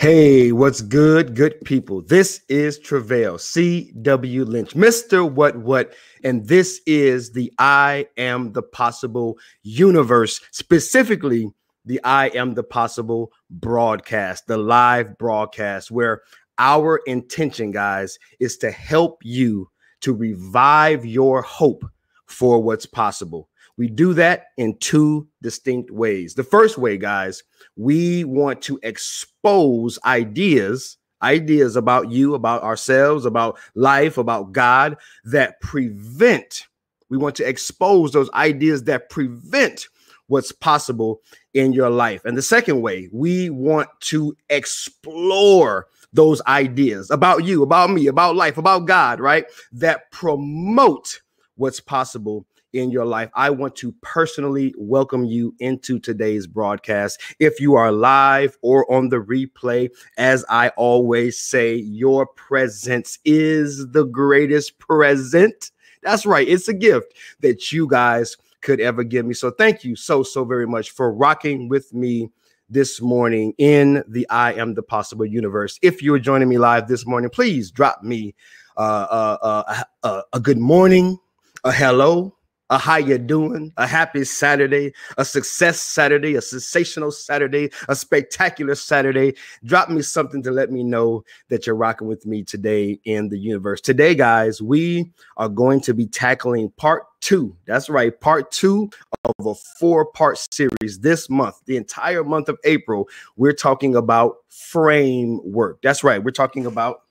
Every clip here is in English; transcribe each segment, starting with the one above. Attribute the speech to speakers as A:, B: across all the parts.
A: Hey, what's good, good people? This is Travail, C.W. Lynch, Mr. What What, and this is the I Am the Possible universe, specifically the I Am the Possible broadcast, the live broadcast, where our intention, guys, is to help you to revive your hope for what's possible. We do that in two distinct ways. The first way, guys, we want to expose ideas, ideas about you, about ourselves, about life, about God that prevent, we want to expose those ideas that prevent what's possible in your life. And the second way, we want to explore those ideas about you, about me, about life, about God, right? That promote what's possible in your life. I want to personally welcome you into today's broadcast. If you are live or on the replay, as I always say, your presence is the greatest present. That's right, it's a gift that you guys could ever give me. So thank you so, so very much for rocking with me this morning in the I Am the Possible universe. If you are joining me live this morning, please drop me uh, uh, uh, a good morning, a hello, a how you doing, a happy Saturday, a success Saturday, a sensational Saturday, a spectacular Saturday. Drop me something to let me know that you're rocking with me today in the universe. Today, guys, we are going to be tackling part two. That's right, part two of a four-part series this month, the entire month of April. We're talking about framework. That's right, we're talking about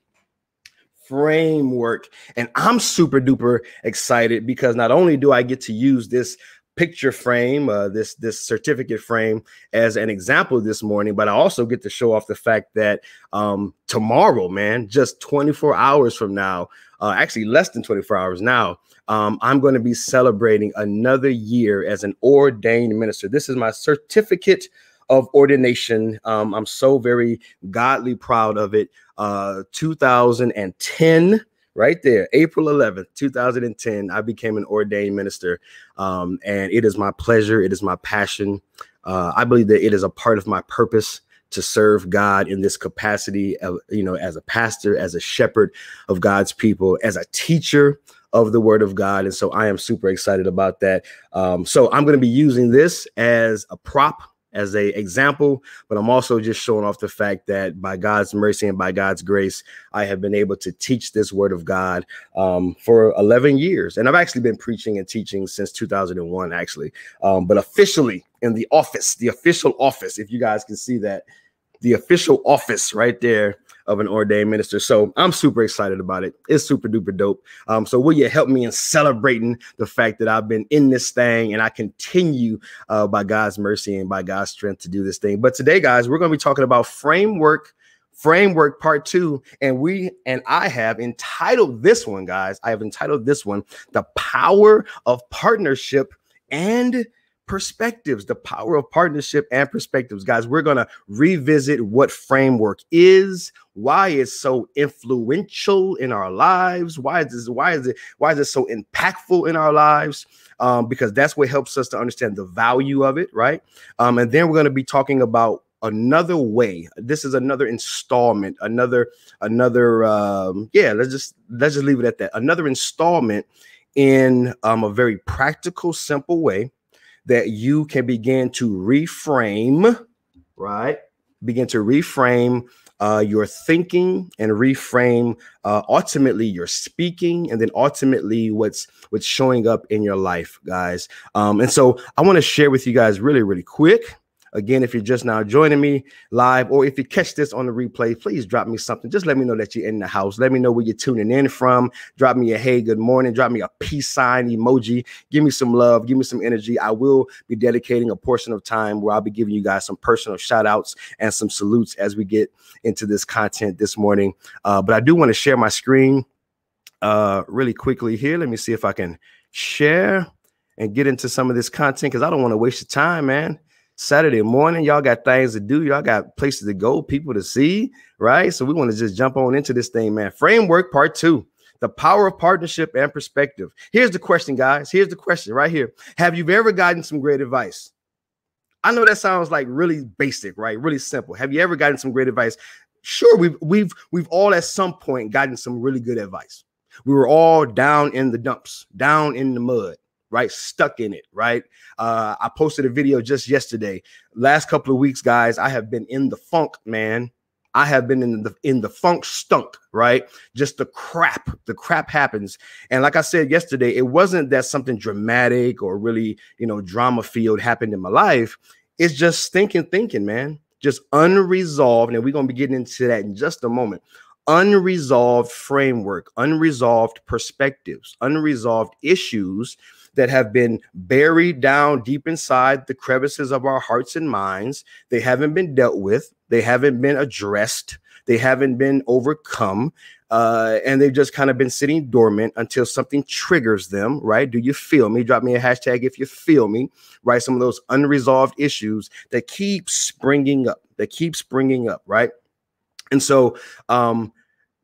A: framework. And I'm super duper excited because not only do I get to use this picture frame, uh, this this certificate frame as an example this morning, but I also get to show off the fact that um, tomorrow, man, just 24 hours from now, uh, actually less than 24 hours now, um, I'm going to be celebrating another year as an ordained minister. This is my certificate of ordination. Um, I'm so very godly proud of it. Uh, 2010 right there, April 11th, 2010, I became an ordained minister. Um, and it is my pleasure, it is my passion. Uh, I believe that it is a part of my purpose to serve God in this capacity, of, you know, as a pastor, as a shepherd of God's people, as a teacher of the word of God. And so I am super excited about that. Um, so I'm going to be using this as a prop as a example, but I'm also just showing off the fact that by God's mercy and by God's grace, I have been able to teach this word of God um, for 11 years, and I've actually been preaching and teaching since 2001, actually. Um, but officially in the office, the official office, if you guys can see that, the official office right there of an ordained minister. So I'm super excited about it. It's super duper dope. Um, so will you help me in celebrating the fact that I've been in this thing and I continue uh, by God's mercy and by God's strength to do this thing. But today, guys, we're going to be talking about framework framework part two and we and i have entitled this one guys i have entitled this one the power of partnership and perspectives, the power of partnership and perspectives. Guys, we're going to revisit what framework is, why it's so influential in our lives, why is this why is it why is it so impactful in our lives? Um, because that's what helps us to understand the value of it, right? Um, and then we're going to be talking about another way this is another installment another another um yeah let's just let's just leave it at that another installment in um, a very practical simple way that you can begin to reframe, right? Begin to reframe uh, your thinking and reframe uh, ultimately your speaking and then ultimately what's what's showing up in your life guys um, and so i want to share with you guys really really quick Again, if you're just now joining me live, or if you catch this on the replay, please drop me something. Just let me know that you're in the house. Let me know where you're tuning in from. Drop me a hey, good morning. Drop me a peace sign emoji. Give me some love. Give me some energy. I will be dedicating a portion of time where I'll be giving you guys some personal shout outs and some salutes as we get into this content this morning. Uh, but I do want to share my screen uh, really quickly here. Let me see if I can share and get into some of this content because I don't want to waste your time, man. Saturday morning. Y'all got things to do. Y'all got places to go, people to see, right? So we want to just jump on into this thing, man. Framework part two the power of partnership and perspective. Here's the question, guys. Here's the question right here Have you ever gotten some great advice? I know that sounds like really basic, right? Really simple. Have you ever gotten some great advice? Sure, we've we've we've all at some point gotten some really good advice. We were all down in the dumps, down in the mud, right? Stuck in it, right? Uh, I posted a video just yesterday. Last couple of weeks, guys, I have been in the funk, man. I have been in the in the funk stunk, right? Just the crap, the crap happens. And like I said yesterday, it wasn't that something dramatic or really, you know, drama field happened in my life. It's just thinking, thinking, man. Just unresolved. And we're gonna be getting into that in just a moment unresolved framework, unresolved perspectives, unresolved issues that have been buried down deep inside the crevices of our hearts and minds. They haven't been dealt with, they haven't been addressed, they haven't been overcome. Uh, and they've just kind of been sitting dormant until something triggers them, right? Do you feel me? Drop me a hashtag if you feel me, right? Some of those unresolved issues that keep springing up, that keep springing up, right? And so, um,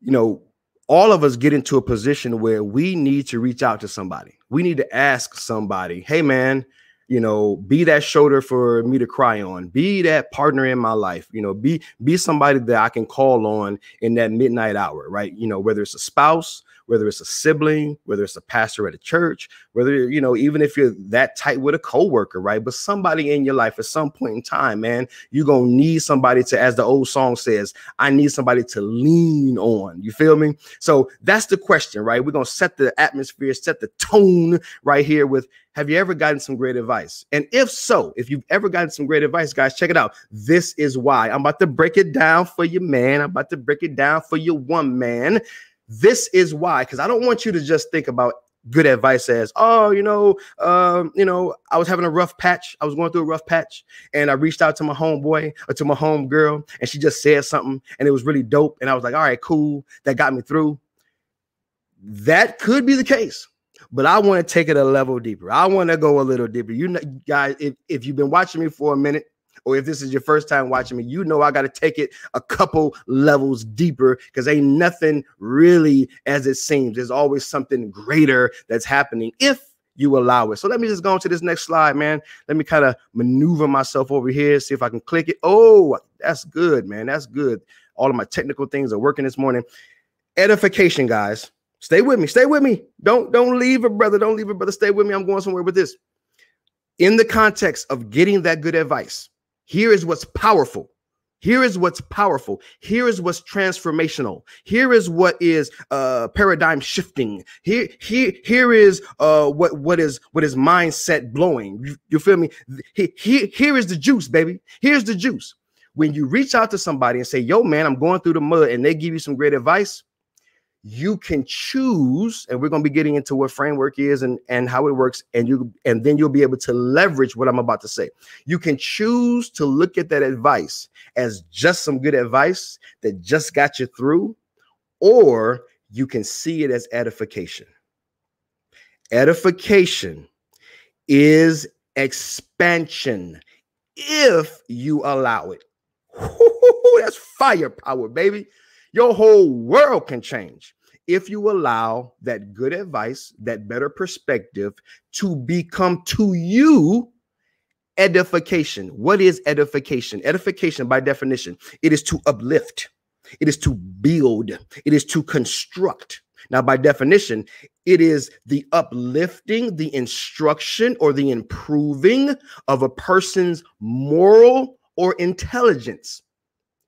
A: you know, all of us get into a position where we need to reach out to somebody. We need to ask somebody, hey, man, you know, be that shoulder for me to cry on, be that partner in my life, you know, be be somebody that I can call on in that midnight hour, right? You know, whether it's a spouse, whether it's a sibling, whether it's a pastor at a church, whether you know, even if you're that tight with a coworker, right? But somebody in your life at some point in time, man, you're gonna need somebody to, as the old song says, I need somebody to lean on. You feel me? So that's the question, right? We're gonna set the atmosphere, set the tone right here with have you ever gotten some great advice? And if so, if you've ever gotten some great advice, guys, check it out. This is why I'm about to break it down for you, man. I'm about to break it down for you, one man. This is why, because I don't want you to just think about good advice as, oh, you know, um, you know, I was having a rough patch. I was going through a rough patch, and I reached out to my homeboy or to my home girl, and she just said something, and it was really dope. And I was like, all right, cool. That got me through. That could be the case. But I want to take it a level deeper. I want to go a little deeper. You know, guys, if, if you've been watching me for a minute, or if this is your first time watching me, you know I got to take it a couple levels deeper because ain't nothing really as it seems. There's always something greater that's happening if you allow it. So let me just go on to this next slide, man. Let me kind of maneuver myself over here, see if I can click it. Oh, that's good, man. That's good. All of my technical things are working this morning. Edification, guys. Stay with me. Stay with me. Don't don't leave it, brother. Don't leave it, brother. Stay with me. I'm going somewhere with this. In the context of getting that good advice, here is what's powerful. Here is what's powerful. Here is what's transformational. Here is what is uh, paradigm shifting. Here, here, here is uh, what what is what is mindset blowing. You, you feel me? Here, here, here is the juice, baby. Here's the juice. When you reach out to somebody and say, "Yo, man, I'm going through the mud," and they give you some great advice, you can choose and we're going to be getting into what framework is and and how it works and you and then you'll be able to leverage what i'm about to say. You can choose to look at that advice as just some good advice that just got you through or you can see it as edification. Edification is expansion if you allow it. That's firepower baby. Your whole world can change if you allow that good advice, that better perspective to become to you edification. What is edification? Edification, by definition, it is to uplift, it is to build, it is to construct. Now, by definition, it is the uplifting, the instruction, or the improving of a person's moral or intelligence.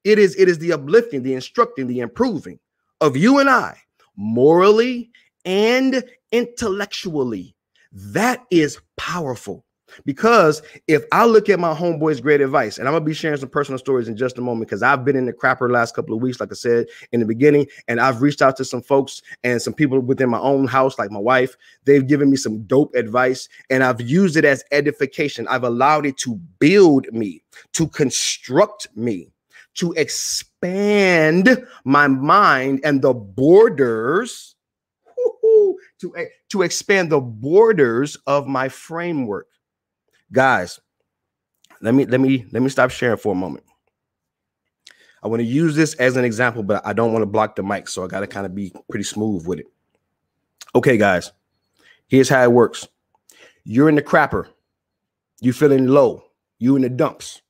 A: It is, it is the uplifting, the instructing, the improving of you and I, morally and intellectually. That is powerful. Because if I look at my homeboy's great advice, and I'm gonna be sharing some personal stories in just a moment, because I've been in the crapper last couple of weeks, like I said in the beginning, and I've reached out to some folks and some people within my own house, like my wife. They've given me some dope advice, and I've used it as edification. I've allowed it to build me, to construct me to expand my mind and the borders to, to expand the borders of my framework. Guys let me let me let me stop sharing for a moment. I want to use this as an example but i don't want to block the mic so i got to kind of be pretty smooth with it. Okay guys here's how it works. You're in the crapper. You're feeling low. You in the dumps.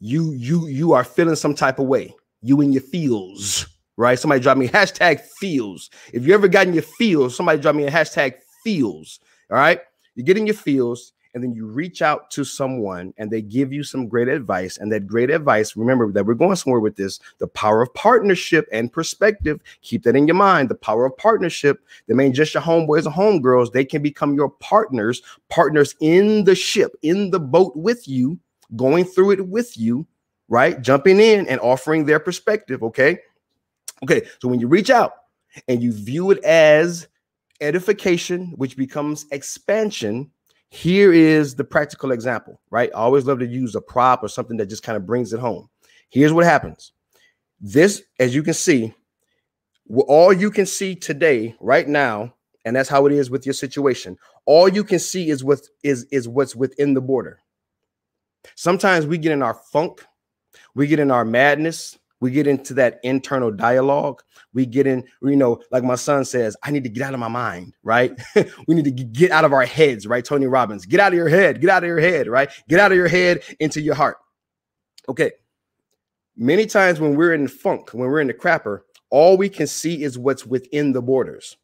A: You you you are feeling some type of way. You in your feels, right? Somebody drop me hashtag feels. If you ever got in your feels, somebody drop me a hashtag feels. All right. You get in your feels and then you reach out to someone and they give you some great advice. And that great advice, remember that we're going somewhere with this the power of partnership and perspective. Keep that in your mind. The power of partnership. They ain't just your homeboys and homegirls, they can become your partners, partners in the ship, in the boat with you, going through it with you, right? Jumping in and offering their perspective. Okay. Okay. So when you reach out and you view it as edification, which becomes expansion here is the practical example, right? I always love to use a prop or something that just kind of brings it home. Here's what happens. This, as you can see, all you can see today, right now, and that's how it is with your situation. All you can see is what is is what's within the border. Sometimes we get in our funk, we get in our madness, we get into that internal dialogue. We get in, you know, like my son says, I need to get out of my mind, right? we need to get out of our heads, right? Tony Robbins, get out of your head, get out of your head, right? Get out of your head into your heart. Okay. Many times when we're in the funk, when we're in the crapper, all we can see is what's within the borders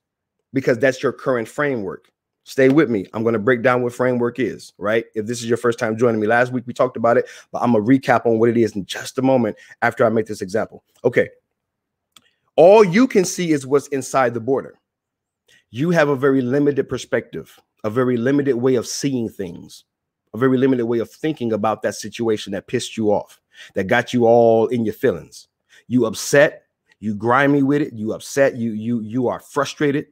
A: because that's your current framework. Stay with me. I'm going to break down what framework is, right? If this is your first time joining me, last week we talked about it, but I'm going to recap on what it is in just a moment after I make this example. Okay. All you can see is what's inside the border. You have a very limited perspective, a very limited way of seeing things, a very limited way of thinking about that situation that pissed you off, that got you all in your feelings. You upset, you grimy with it, you upset, you you you are frustrated,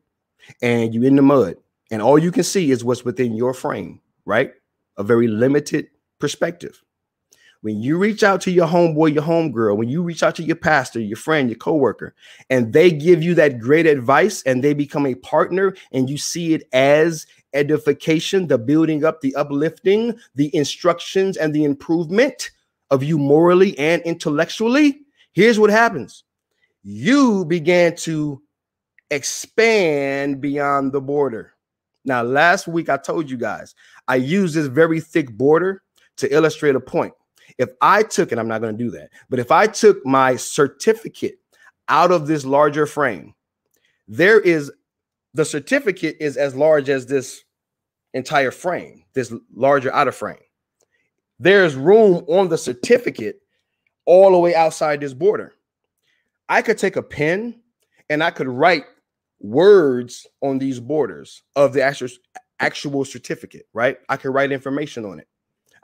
A: and you in the mud and all you can see is what's within your frame, right? A very limited perspective. When you reach out to your homeboy, your homegirl, when you reach out to your pastor, your friend, your coworker, and they give you that great advice and they become a partner and you see it as edification, the building up, the uplifting, the instructions, and the improvement of you morally and intellectually, here's what happens. You began to expand beyond the border. Now, last week I told you guys I used this very thick border to illustrate a point. If I took, and I'm not going to do that, but if I took my certificate out of this larger frame, there is the certificate is as large as this entire frame, this larger outer frame. There's room on the certificate all the way outside this border. I could take a pen and I could write words on these borders of the actual actual certificate, right? I could write information on it.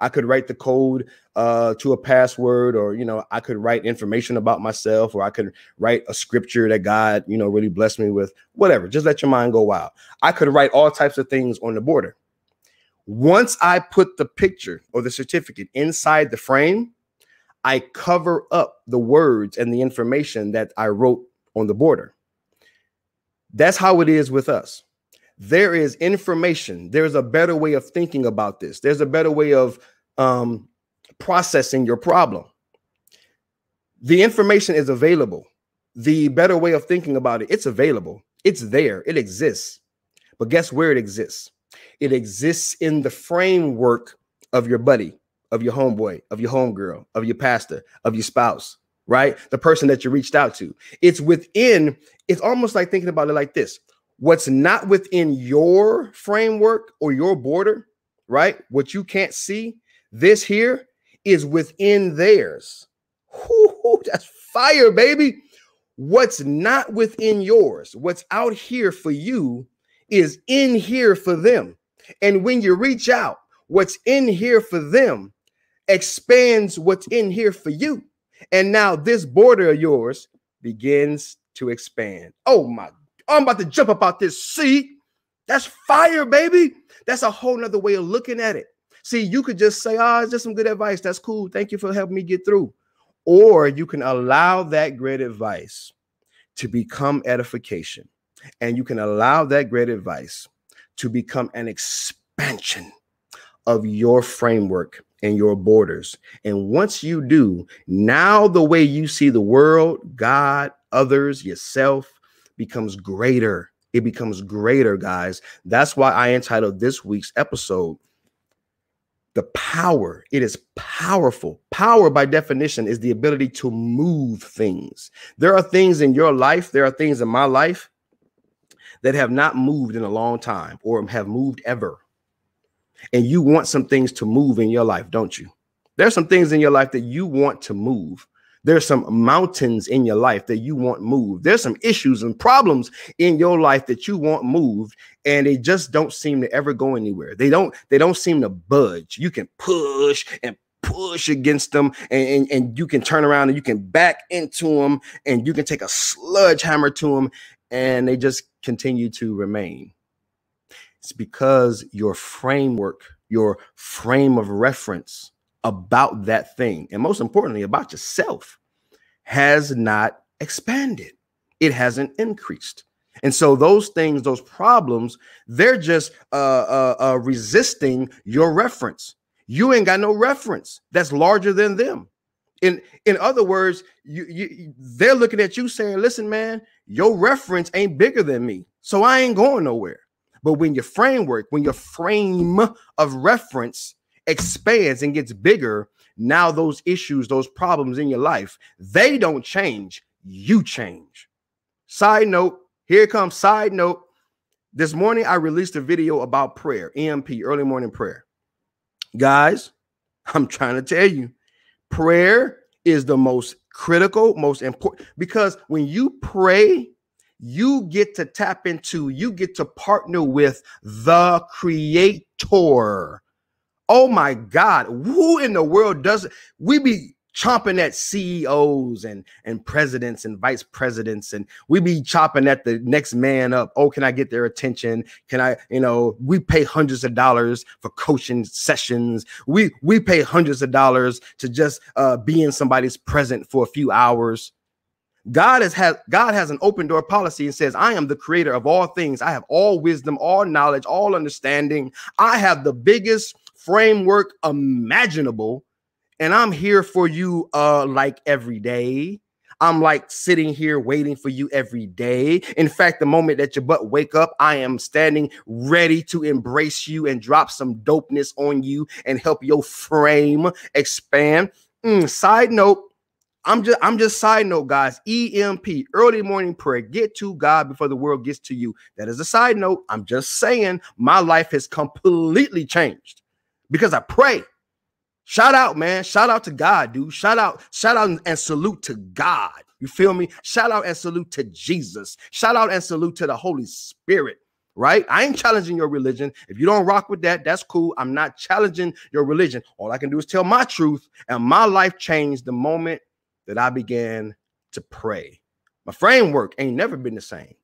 A: I could write the code uh, to a password, or you know, I could write information about myself, or I could write a scripture that God, you know, really blessed me with. Whatever, just let your mind go wild. I could write all types of things on the border. Once I put the picture or the certificate inside the frame, I cover up the words and the information that I wrote on the border. That's how it is with us. There is information. There's a better way of thinking about this. There's a better way of um, processing your problem. The information is available. The better way of thinking about it, it's available. It's there. It exists. But guess where it exists? It exists in the framework of your buddy, of your homeboy, of your homegirl, of your pastor, of your spouse, right? The person that you reached out to. It's within, it's almost like thinking about it like this what's not within your framework or your border, right? What you can't see, this here is within theirs. Whoo, that's fire, baby. What's not within yours, what's out here for you, is in here for them. And when you reach out, what's in here for them expands what's in here for you. And now this border of yours begins to expand. Oh my, I'm about to jump up out this seat. That's fire, baby. That's a whole nother way of looking at it. See, you could just say, oh, it's just some good advice. That's cool. Thank you for helping me get through. Or you can allow that great advice to become edification. And you can allow that great advice to become an expansion of your framework and your borders. And once you do, now the way you see the world, God, others, yourself becomes greater. It becomes greater, guys. That's why I entitled this week's episode the power. It is powerful. Power, by definition, is the ability to move things. There are things in your life, there are things in my life that have not moved in a long time or have moved ever. And you want some things to move in your life, don't you? There's some things in your life that you want to move. There's some mountains in your life that you want moved. There's some issues and problems in your life that you want moved, and they just don't seem to ever go anywhere. They don't, they don't seem to budge. You can push and push against them, and, and, and you can turn around and you can back into them, and you can take a sludge hammer to them, and they just continue to remain. It's because your framework, your frame of reference about that thing, and most importantly, about yourself, has not expanded. It hasn't increased. And so those things, those problems, they're just uh, uh, uh, resisting your reference. You ain't got no reference that's larger than them. In in other words, you, you they're looking at you saying, "Listen, man, your reference ain't bigger than me, so I ain't going nowhere." But when your framework, when your frame of reference expands and gets bigger, now those issues, those problems in your life, they don't change, you change. Side note, here comes side note. This morning I released a video about prayer, EMP, early morning prayer. Guys, I'm trying to tell you, prayer is the most critical, most important because when you pray, you get to tap into, you get to partner with the creator Oh my God, who in the world does? We be chomping at CEOs and and presidents and vice presidents, and we be chopping at the next man up. Oh, can I get their attention? Can I, you know, we pay hundreds of dollars for coaching sessions. We we pay hundreds of dollars to just uh, be in somebody's present for a few hours. God has had God has an open door policy and says, I am the creator of all things. I have all wisdom, all knowledge, all understanding. I have the biggest framework imaginable. And I'm here for you uh like every day. I'm like sitting here waiting for you every day. In fact, the moment that your butt wake up, I am standing ready to embrace you and drop some dopeness on you and help your frame expand. Mm, side note, I'm just I'm just side note, guys. EMP, early morning prayer. Get to God before the world gets to you. That is a side note. I'm just saying my life has completely changed because I pray. Shout out, man. Shout out to God, dude. Shout out, shout out and salute to God. You feel me? Shout out and salute to Jesus. Shout out and salute to the Holy Spirit. Right? I ain't challenging your religion. If you don't rock with that, that's cool. I'm not challenging your religion. All I can do is tell my truth. And my life changed the moment that I began to pray. My framework ain't never been the same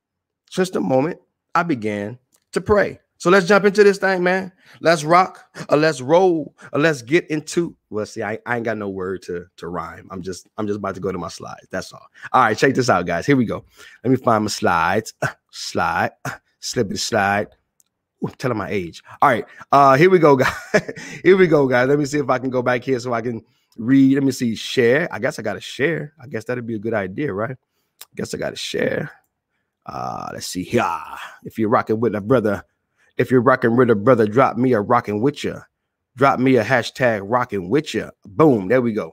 A: since the moment I began to pray. So let's jump into this thing, man. Let's rock, or let's roll, or let's get into. Well, see, I, I ain't got no word to to rhyme. I'm just I'm just about to go to my slides. That's all. All right, check this out, guys. Here we go. Let me find my slides. slide, slip it, slide. Ooh, I'm telling my age. All right, uh, here we go, guys. here we go, guys. Let me see if I can go back here so I can read. Let me see. Share. I guess I got to share. I guess that'd be a good idea, right? I guess I got to share. Uh, let's see here. If you're rocking with a brother if you're rocking with a brother, drop me a rocking with you. Drop me a hashtag rocking with you. Boom. There we go.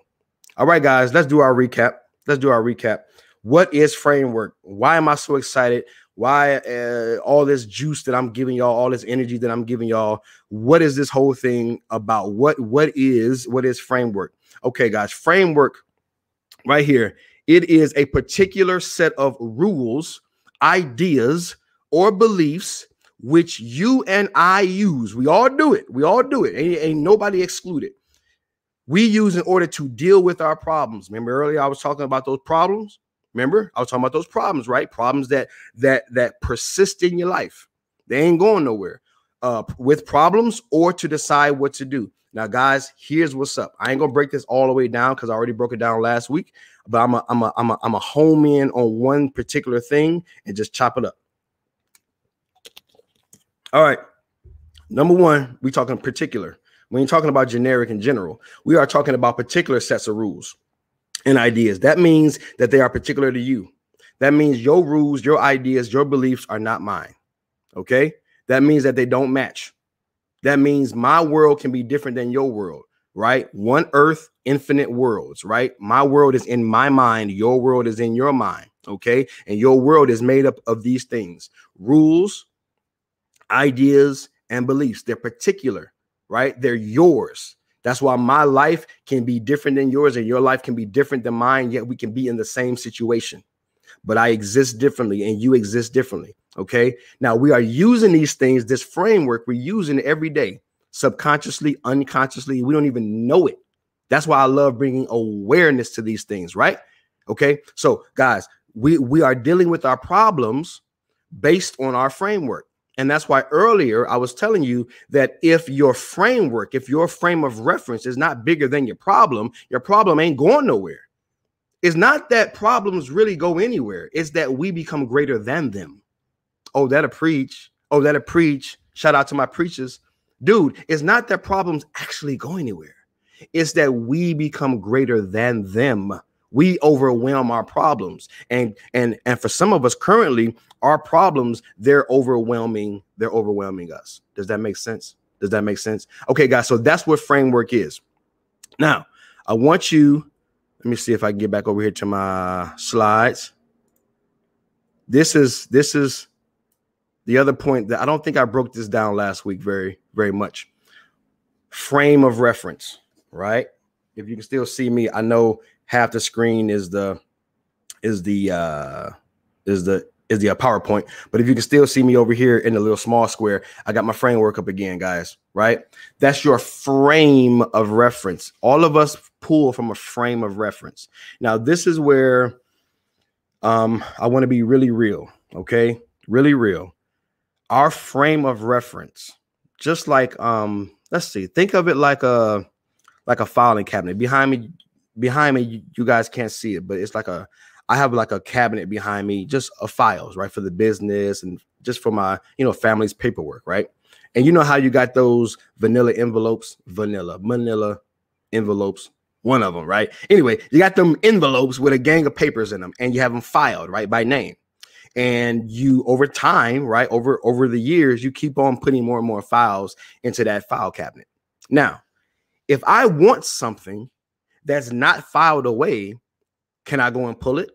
A: All right, guys, let's do our recap. Let's do our recap. What is framework? Why am I so excited? Why uh, all this juice that I'm giving y'all, all this energy that I'm giving y'all? What is this whole thing about? What what is what is framework? Okay, guys, framework right here. It is a particular set of rules, ideas, or beliefs which you and I use. We all do it. We all do it. Ain't, ain't nobody excluded. We use in order to deal with our problems. Remember earlier I was talking about those problems? Remember? I was talking about those problems, right? Problems that that that persist in your life. They ain't going nowhere. Uh with problems or to decide what to do. Now, guys, here's what's up. I ain't gonna break this all the way down because I already broke it down last week, but I'm a I'm a I'm a I'm a home in on one particular thing and just chop it up. All right. Number one, we talking particular. We ain't talking about generic in general. We are talking about particular sets of rules and ideas. That means that they are particular to you. That means your rules, your ideas, your beliefs are not mine. Okay. That means that they don't match. That means my world can be different than your world, right? One earth, infinite worlds, right? My world is in my mind, your world is in your mind, okay? And your world is made up of these things rules, ideas, and beliefs. They're particular, right? They're yours. That's why my life can be different than yours, and your life can be different than mine, yet we can be in the same situation. But I exist differently, and you exist differently. Okay. Now we are using these things, this framework, we're using every day, subconsciously, unconsciously. We don't even know it. That's why I love bringing awareness to these things, right? Okay. So, guys, we we are dealing with our problems based on our framework. And that's why earlier I was telling you that if your framework, if your frame of reference is not bigger than your problem, your problem ain't going nowhere. It's not that problems really go anywhere, it's that we become greater than them. Oh, that'll preach. Oh, that'll preach. Shout out to my preachers. Dude, it's not that problems actually go anywhere, it's that we become greater than them we overwhelm our problems and and and for some of us currently our problems they're overwhelming they're overwhelming us does that make sense does that make sense okay guys so that's what framework is now i want you let me see if i can get back over here to my slides this is this is the other point that i don't think i broke this down last week very very much frame of reference right if you can still see me i know half the screen is the is the uh is the is the uh, PowerPoint. But if you can still see me over here in the little small square, I got my framework up again, guys. Right? That's your frame of reference. All of us pull from a frame of reference. Now, this is where um I want to be really real, okay? Really real. Our frame of reference, just like um, let's see, think of it like a like a filing cabinet. Behind me, behind me, you, you guys can't see it, but it's like a I have like a cabinet behind me, just of files, right, for the business and just for my, you know, family's paperwork, right? And you know how you got those vanilla envelopes, vanilla, manila envelopes, one of them, right? Anyway, you got them envelopes with a gang of papers in them, and you have them filed, right, by name. And you over time, right, over over the years, you keep on putting more and more files into that file cabinet. Now, if I want something that's not filed away, can I go and pull it?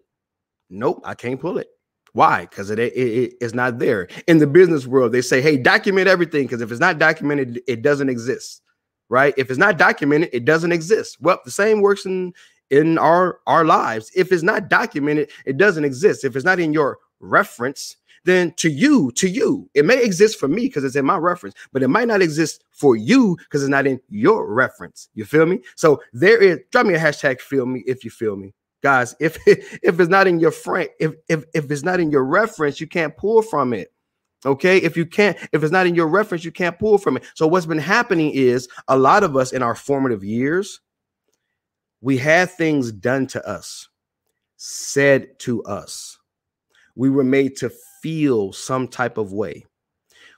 A: Nope, I can't pull it. Why? Because it, it, it, it's not there. In the business world, they say, hey, document everything because if it's not documented, it doesn't exist. Right? If it's not documented, it doesn't exist. Well, the same works in in our our lives. If it's not documented, it doesn't exist. If it's not in your reference, then to you, to you, it may exist for me because it's in my reference, but it might not exist for you because it's not in your reference. You feel me? So there is, drop me a hashtag feel me if you feel me. Guys, if if it's not in your frame, if if if it's not in your reference, you can't pull from it. Okay, if you can't, if it's not in your reference, you can't pull from it. So what's been happening is a lot of us in our formative years, we had things done to us, said to us. We were made to feel some type of way.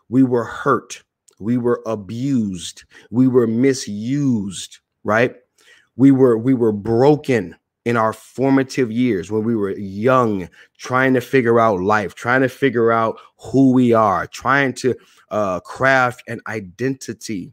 A: We were hurt. We were abused. We were misused, right? We were we were broken in our formative years when we were young, trying to figure out life, trying to figure out who we are, trying to uh, craft an identity.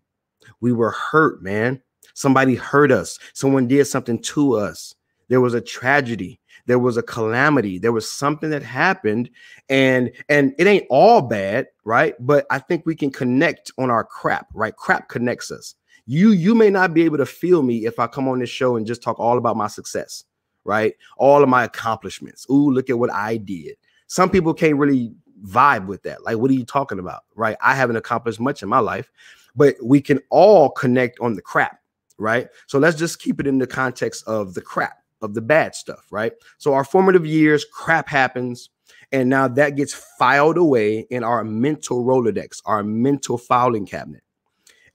A: We were hurt, man. Somebody hurt us. Someone did something to us. There was a tragedy there was a calamity there was something that happened and and it ain't all bad right but i think we can connect on our crap right crap connects us you you may not be able to feel me if i come on this show and just talk all about my success right all of my accomplishments ooh look at what i did some people can't really vibe with that like what are you talking about right i haven't accomplished much in my life but we can all connect on the crap right so let's just keep it in the context of the crap of the bad stuff, right? So our formative years, crap happens. And now that gets filed away in our mental Rolodex, our mental filing cabinet.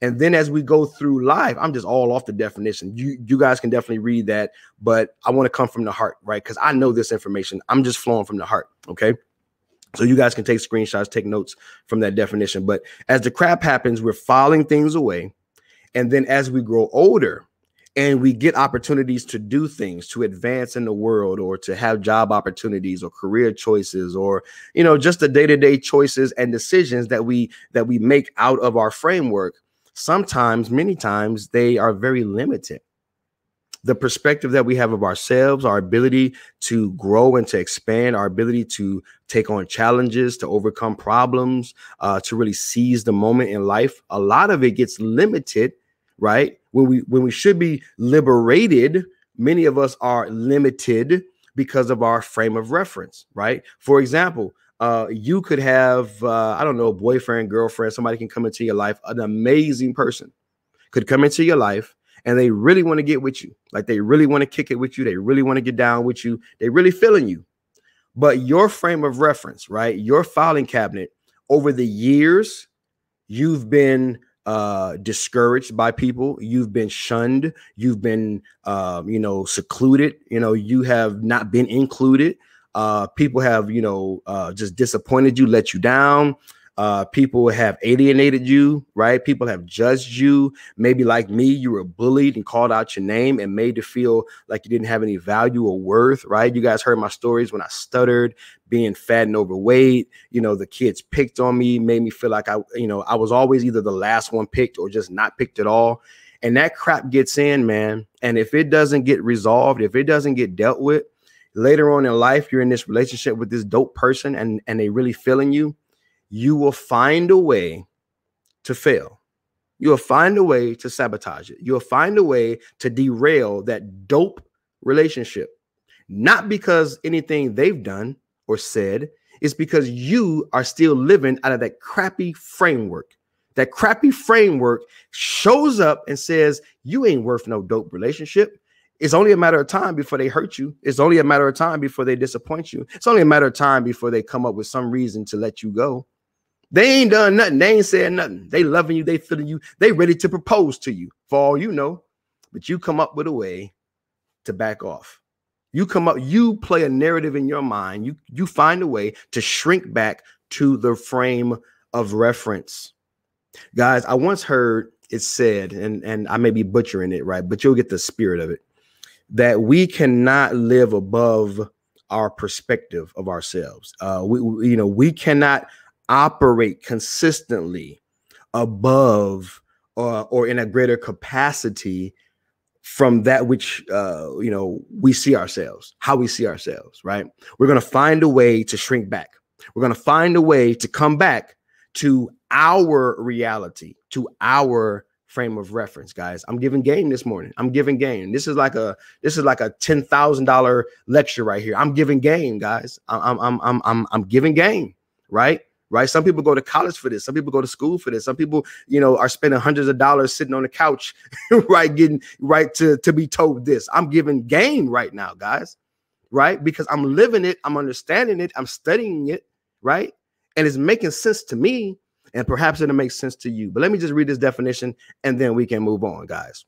A: And then as we go through life, I'm just all off the definition. You you guys can definitely read that, but I want to come from the heart, right? Because I know this information. I'm just flowing from the heart. Okay. So you guys can take screenshots, take notes from that definition. But as the crap happens, we're filing things away. And then as we grow older, and we get opportunities to do things to advance in the world or to have job opportunities or career choices or you know just the day-to-day choices and decisions that we that we make out of our framework sometimes, many times, they are very limited. The perspective that we have of ourselves, our ability to grow and to expand, our ability to take on challenges, to overcome problems, uh, to really seize the moment in life, a lot of it gets limited, right? When we when we should be liberated, many of us are limited because of our frame of reference, right? For example, uh, you could have, uh, I don't know, a boyfriend, girlfriend, somebody can come into your life, an amazing person could come into your life and they really want to get with you. Like they really want to kick it with you. They really want to get down with you. They really feeling you. But your frame of reference, right? Your filing cabinet over the years, you've been uh discouraged by people you've been shunned you've been um you know secluded you know you have not been included uh, people have, you know, uh, just disappointed you, let you down. Uh, people have alienated you, right? People have judged you. Maybe like me, you were bullied and called out your name and made to feel like you didn't have any value or worth, right? You guys heard my stories when I stuttered, being fat and overweight. You know, the kids picked on me, made me feel like I, you know, I was always either the last one picked or just not picked at all. And that crap gets in, man. And if it doesn't get resolved, if it doesn't get dealt with, later on in life you're in this relationship with this dope person and and they really feeling you you will find a way to fail. You'll find a way to sabotage it. You'll find a way to derail that dope relationship. Not because anything they've done or said. It's because you are still living out of that crappy framework. That crappy framework shows up and says you ain't worth no dope relationship it's only a matter of time before they hurt you. It's only a matter of time before they disappoint you. It's only a matter of time before they come up with some reason to let you go. They ain't done nothing. They ain't said nothing. They loving you. They feeling you. They ready to propose to you for all you know. But you come up with a way to back off. You come up, you play a narrative in your mind. You you find a way to shrink back to the frame of reference. Guys, I once heard it said, and, and I may be butchering it, right? But you'll get the spirit of it that we cannot live above our perspective of ourselves. Uh, we, we, you know, we cannot operate consistently above uh, or in a greater capacity from that which uh, you know we see ourselves, how we see ourselves. Right? We're going to find a way to shrink back. We're going to find a way to come back to our reality, to our frame of reference, guys. I'm giving game this morning. I'm giving game. This is like a this is like a ten thousand dollar lecture right here. I'm giving game, guys. I'm I'm I'm I'm I'm giving game, right? Right. Some people go to college for this. Some people go to school for this. Some people, you know, are spending hundreds of dollars sitting on the couch, right? Getting right to to be told this. I'm giving game right now, guys. Right? Because I'm living it. I'm understanding it. I'm studying it. Right? And it's making sense to me and perhaps it'll make sense to you. But let me just read this definition and then we can move on, guys.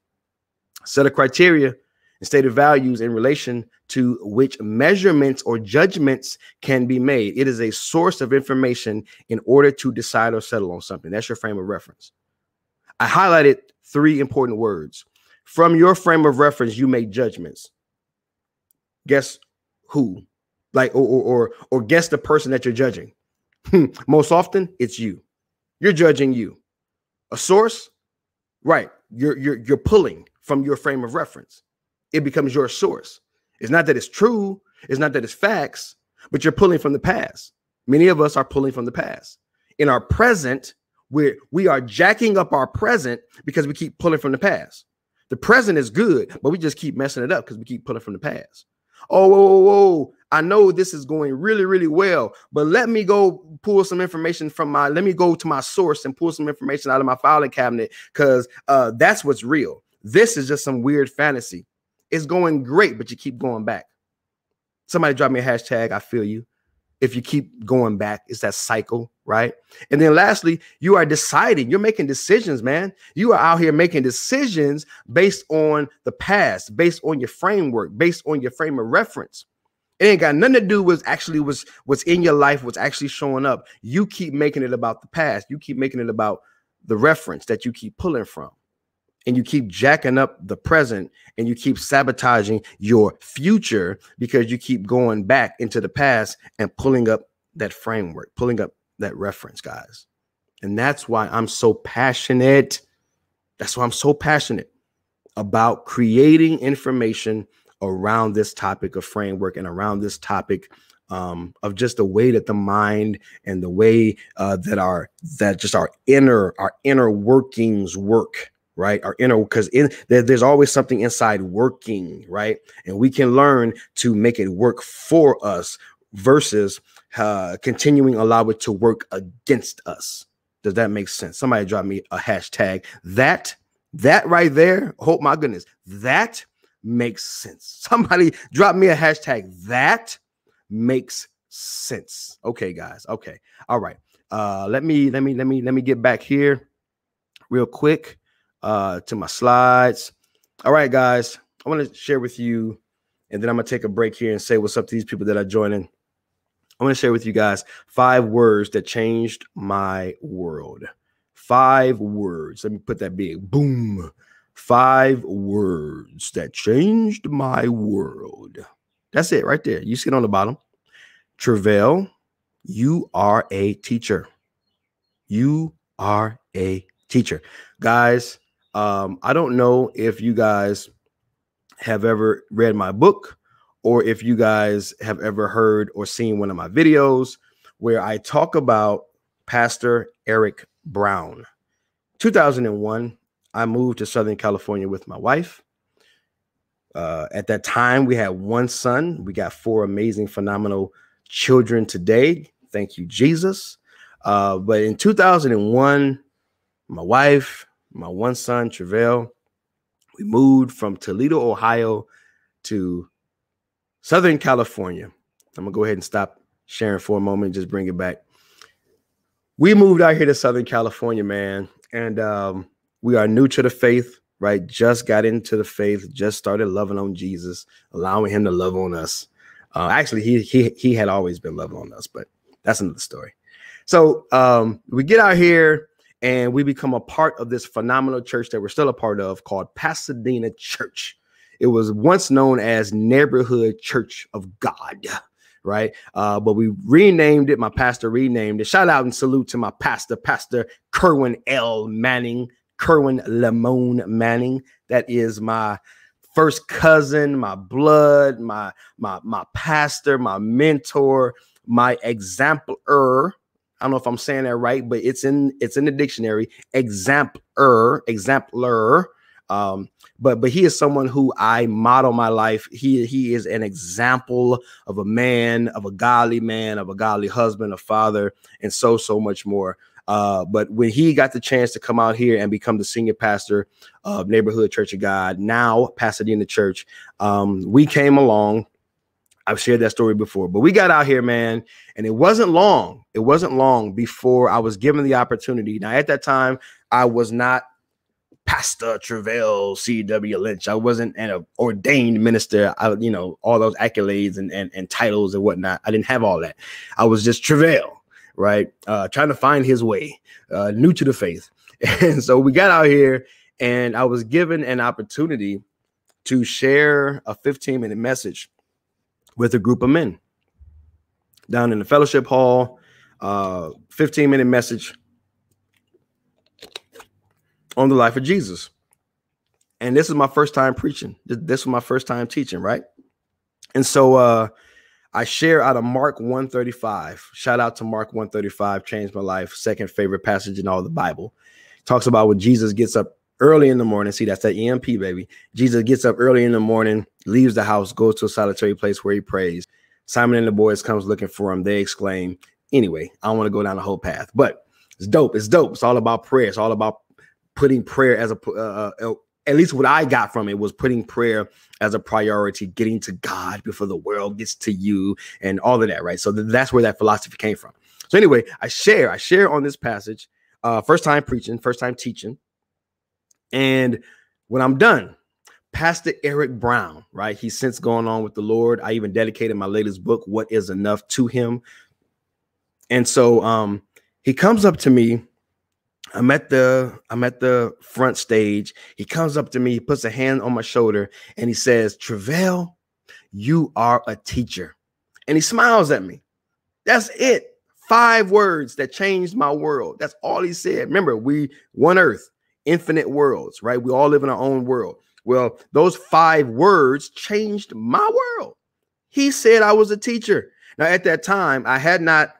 A: Set of criteria and stated values in relation to which measurements or judgments can be made. It is a source of information in order to decide or settle on something. That's your frame of reference. I highlighted three important words. From your frame of reference, you make judgments. Guess who? Like, or, or, or, or guess the person that you're judging. Most often, it's you. You're judging you. A source, right? You're you're you're pulling from your frame of reference. It becomes your source. It's not that it's true, it's not that it's facts, but you're pulling from the past. Many of us are pulling from the past. In our present, we we are jacking up our present because we keep pulling from the past. The present is good, but we just keep messing it up because we keep pulling from the past. Oh, whoa, whoa, whoa. I know this is going really, really well, but let me go pull some information from my, let me go to my source and pull some information out of my filing cabinet because uh, that's what's real. This is just some weird fantasy. It's going great, but you keep going back. Somebody drop me a hashtag. I feel you. If you keep going back, it's that cycle, right? And then lastly, you are deciding, you're making decisions, man. You are out here making decisions based on the past, based on your framework, based on your frame of reference. It ain't got nothing to do with actually what's what's in your life, what's actually showing up. You keep making it about the past. You keep making it about the reference that you keep pulling from. And you keep jacking up the present and you keep sabotaging your future because you keep going back into the past and pulling up that framework, pulling up that reference, guys. And that's why I'm so passionate That's why I'm so passionate about creating information around this topic of framework and around this topic um, of just the way that the mind and the way uh, that our that just our inner our inner workings work right? Our inner because in there, there's always something inside working right? And we can learn to make it work for us versus uh, continuing allow it to work against us. Does that make sense? Somebody drop me a hashtag. That that right there oh my goodness that makes sense somebody drop me a hashtag that makes sense. Okay, guys. Okay. All right. Uh let me let me let me let me get back here real quick uh to my slides. All right, guys. I want to share with you and then I'm to take a break here and say what's up to these people that are joining. I want to share with you guys five words that changed my world. Five words. Let me put that big boom. Five words that changed my world. That's it right there. You see it on the bottom. Travell, you are a teacher. You are a teacher. Guys, um, I don't know if you guys have ever read my book or if you guys have ever heard or seen one of my videos where I talk about Pastor Eric Brown. 2001, I moved to Southern California with my wife. Uh, at that time, we had one son. We got four amazing, phenomenal children today. Thank you, Jesus. Uh, but in 2001, my wife, my one son, Travell, we moved from Toledo, Ohio to Southern California. I'm going to go ahead and stop sharing for a moment, just bring it back. We moved out here to Southern California, man. And um, we are new to the faith right? Just got into the faith, just started loving on Jesus, allowing him to love on us. Uh, actually, he he he had always been loving on us, but that's another story. So um, we get out here and we become a part of this phenomenal church that we're still a part of called Pasadena Church. It was once known as Neighborhood Church of God, right? Uh, but we renamed it. My pastor renamed it. Shout out and salute to my pastor, Pastor Kerwin L. Manning. Kerwin Lamone Manning. That is my first cousin, my blood, my my my pastor, my mentor, my exemplar. I don't know if I'm saying that right, but it's in it's in the dictionary. Exemplar, exemplar. Um, but but he is someone who I model my life. He he is an example of a man, of a godly man, of a godly husband, a father, and so so much more. Uh, but when he got the chance to come out here and become the senior pastor of Neighborhood Church of God, now Pasadena Church, um, we came along. I've shared that story before, but we got out here, man, and it wasn't long. It wasn't long before I was given the opportunity. Now, at that time, I was not Pastor Travell C.W. Lynch. I wasn't an ordained minister. I, you know, all those accolades and, and, and titles and whatnot. I didn't have all that. I was just Travell right? Uh, trying to find his way, uh, new to the faith. And so we got out here, and I was given an opportunity to share a 15 minute message with a group of men down in the fellowship hall. Uh, 15 minute message on the life of Jesus. And this is my first time preaching. This was my first time teaching, right? And so uh I share out of Mark 135. Shout out to Mark 135, changed my life. Second favorite passage in all the Bible. Talks about when Jesus gets up early in the morning. See, that's that EMP, baby. Jesus gets up early in the morning, leaves the house, goes to a solitary place where he prays. Simon and the boys comes looking for him. They exclaim, anyway, I don't want to go down the whole path, but it's dope. It's dope. It's all about prayer. It's all about putting prayer as a uh, uh at least what I got from it was putting prayer as a priority, getting to God before the world gets to you, and all of that, right? So th- that's where that philosophy came from. So anyway, I share, I share on this passage, uh, first time preaching, first time teaching, and when I'm done, Pastor Eric Brown, right? He's since gone on with the Lord. I even dedicated my latest book, What Is Enough, to him. And so um, he comes up to me I'm at the I'm at the front stage. He comes up to me, he puts a hand on my shoulder, and he says, Travell, you are a teacher. And he smiles at me. That's it. Five words that changed my world. That's all he said. Remember, we one earth. infinite worlds, right? We all live in our own world. Well, those five words changed my world. He said I was a teacher. Now, at that time, I had not,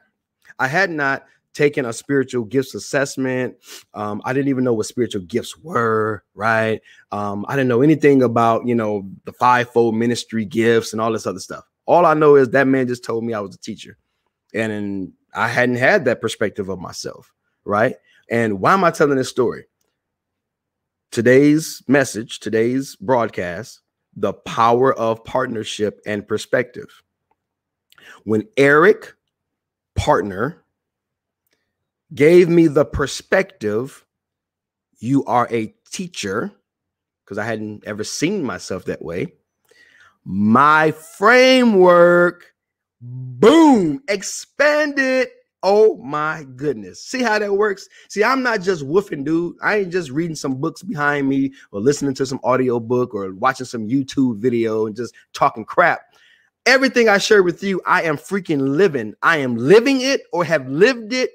A: I had not taken a spiritual gifts assessment. Um, I didn't even know what spiritual gifts were, right? Um, I didn't know anything about, you know, the fivefold ministry gifts and all this other stuff. All I know is that man just told me I was a teacher. And, and I hadn't had that perspective of myself, right? And why am I telling this story? Today's message, today's broadcast, the power of partnership and perspective. When Eric, partner, gave me the perspective, you are a teacher, because I hadn't ever seen myself that way. My framework, boom, expanded Oh my goodness. See how that works? See, I'm not just woofing, dude. I ain't just reading some books behind me or listening to some audio book or watching some YouTube video and just talking crap. Everything I share with you, I am freaking living. I am living it or have lived it,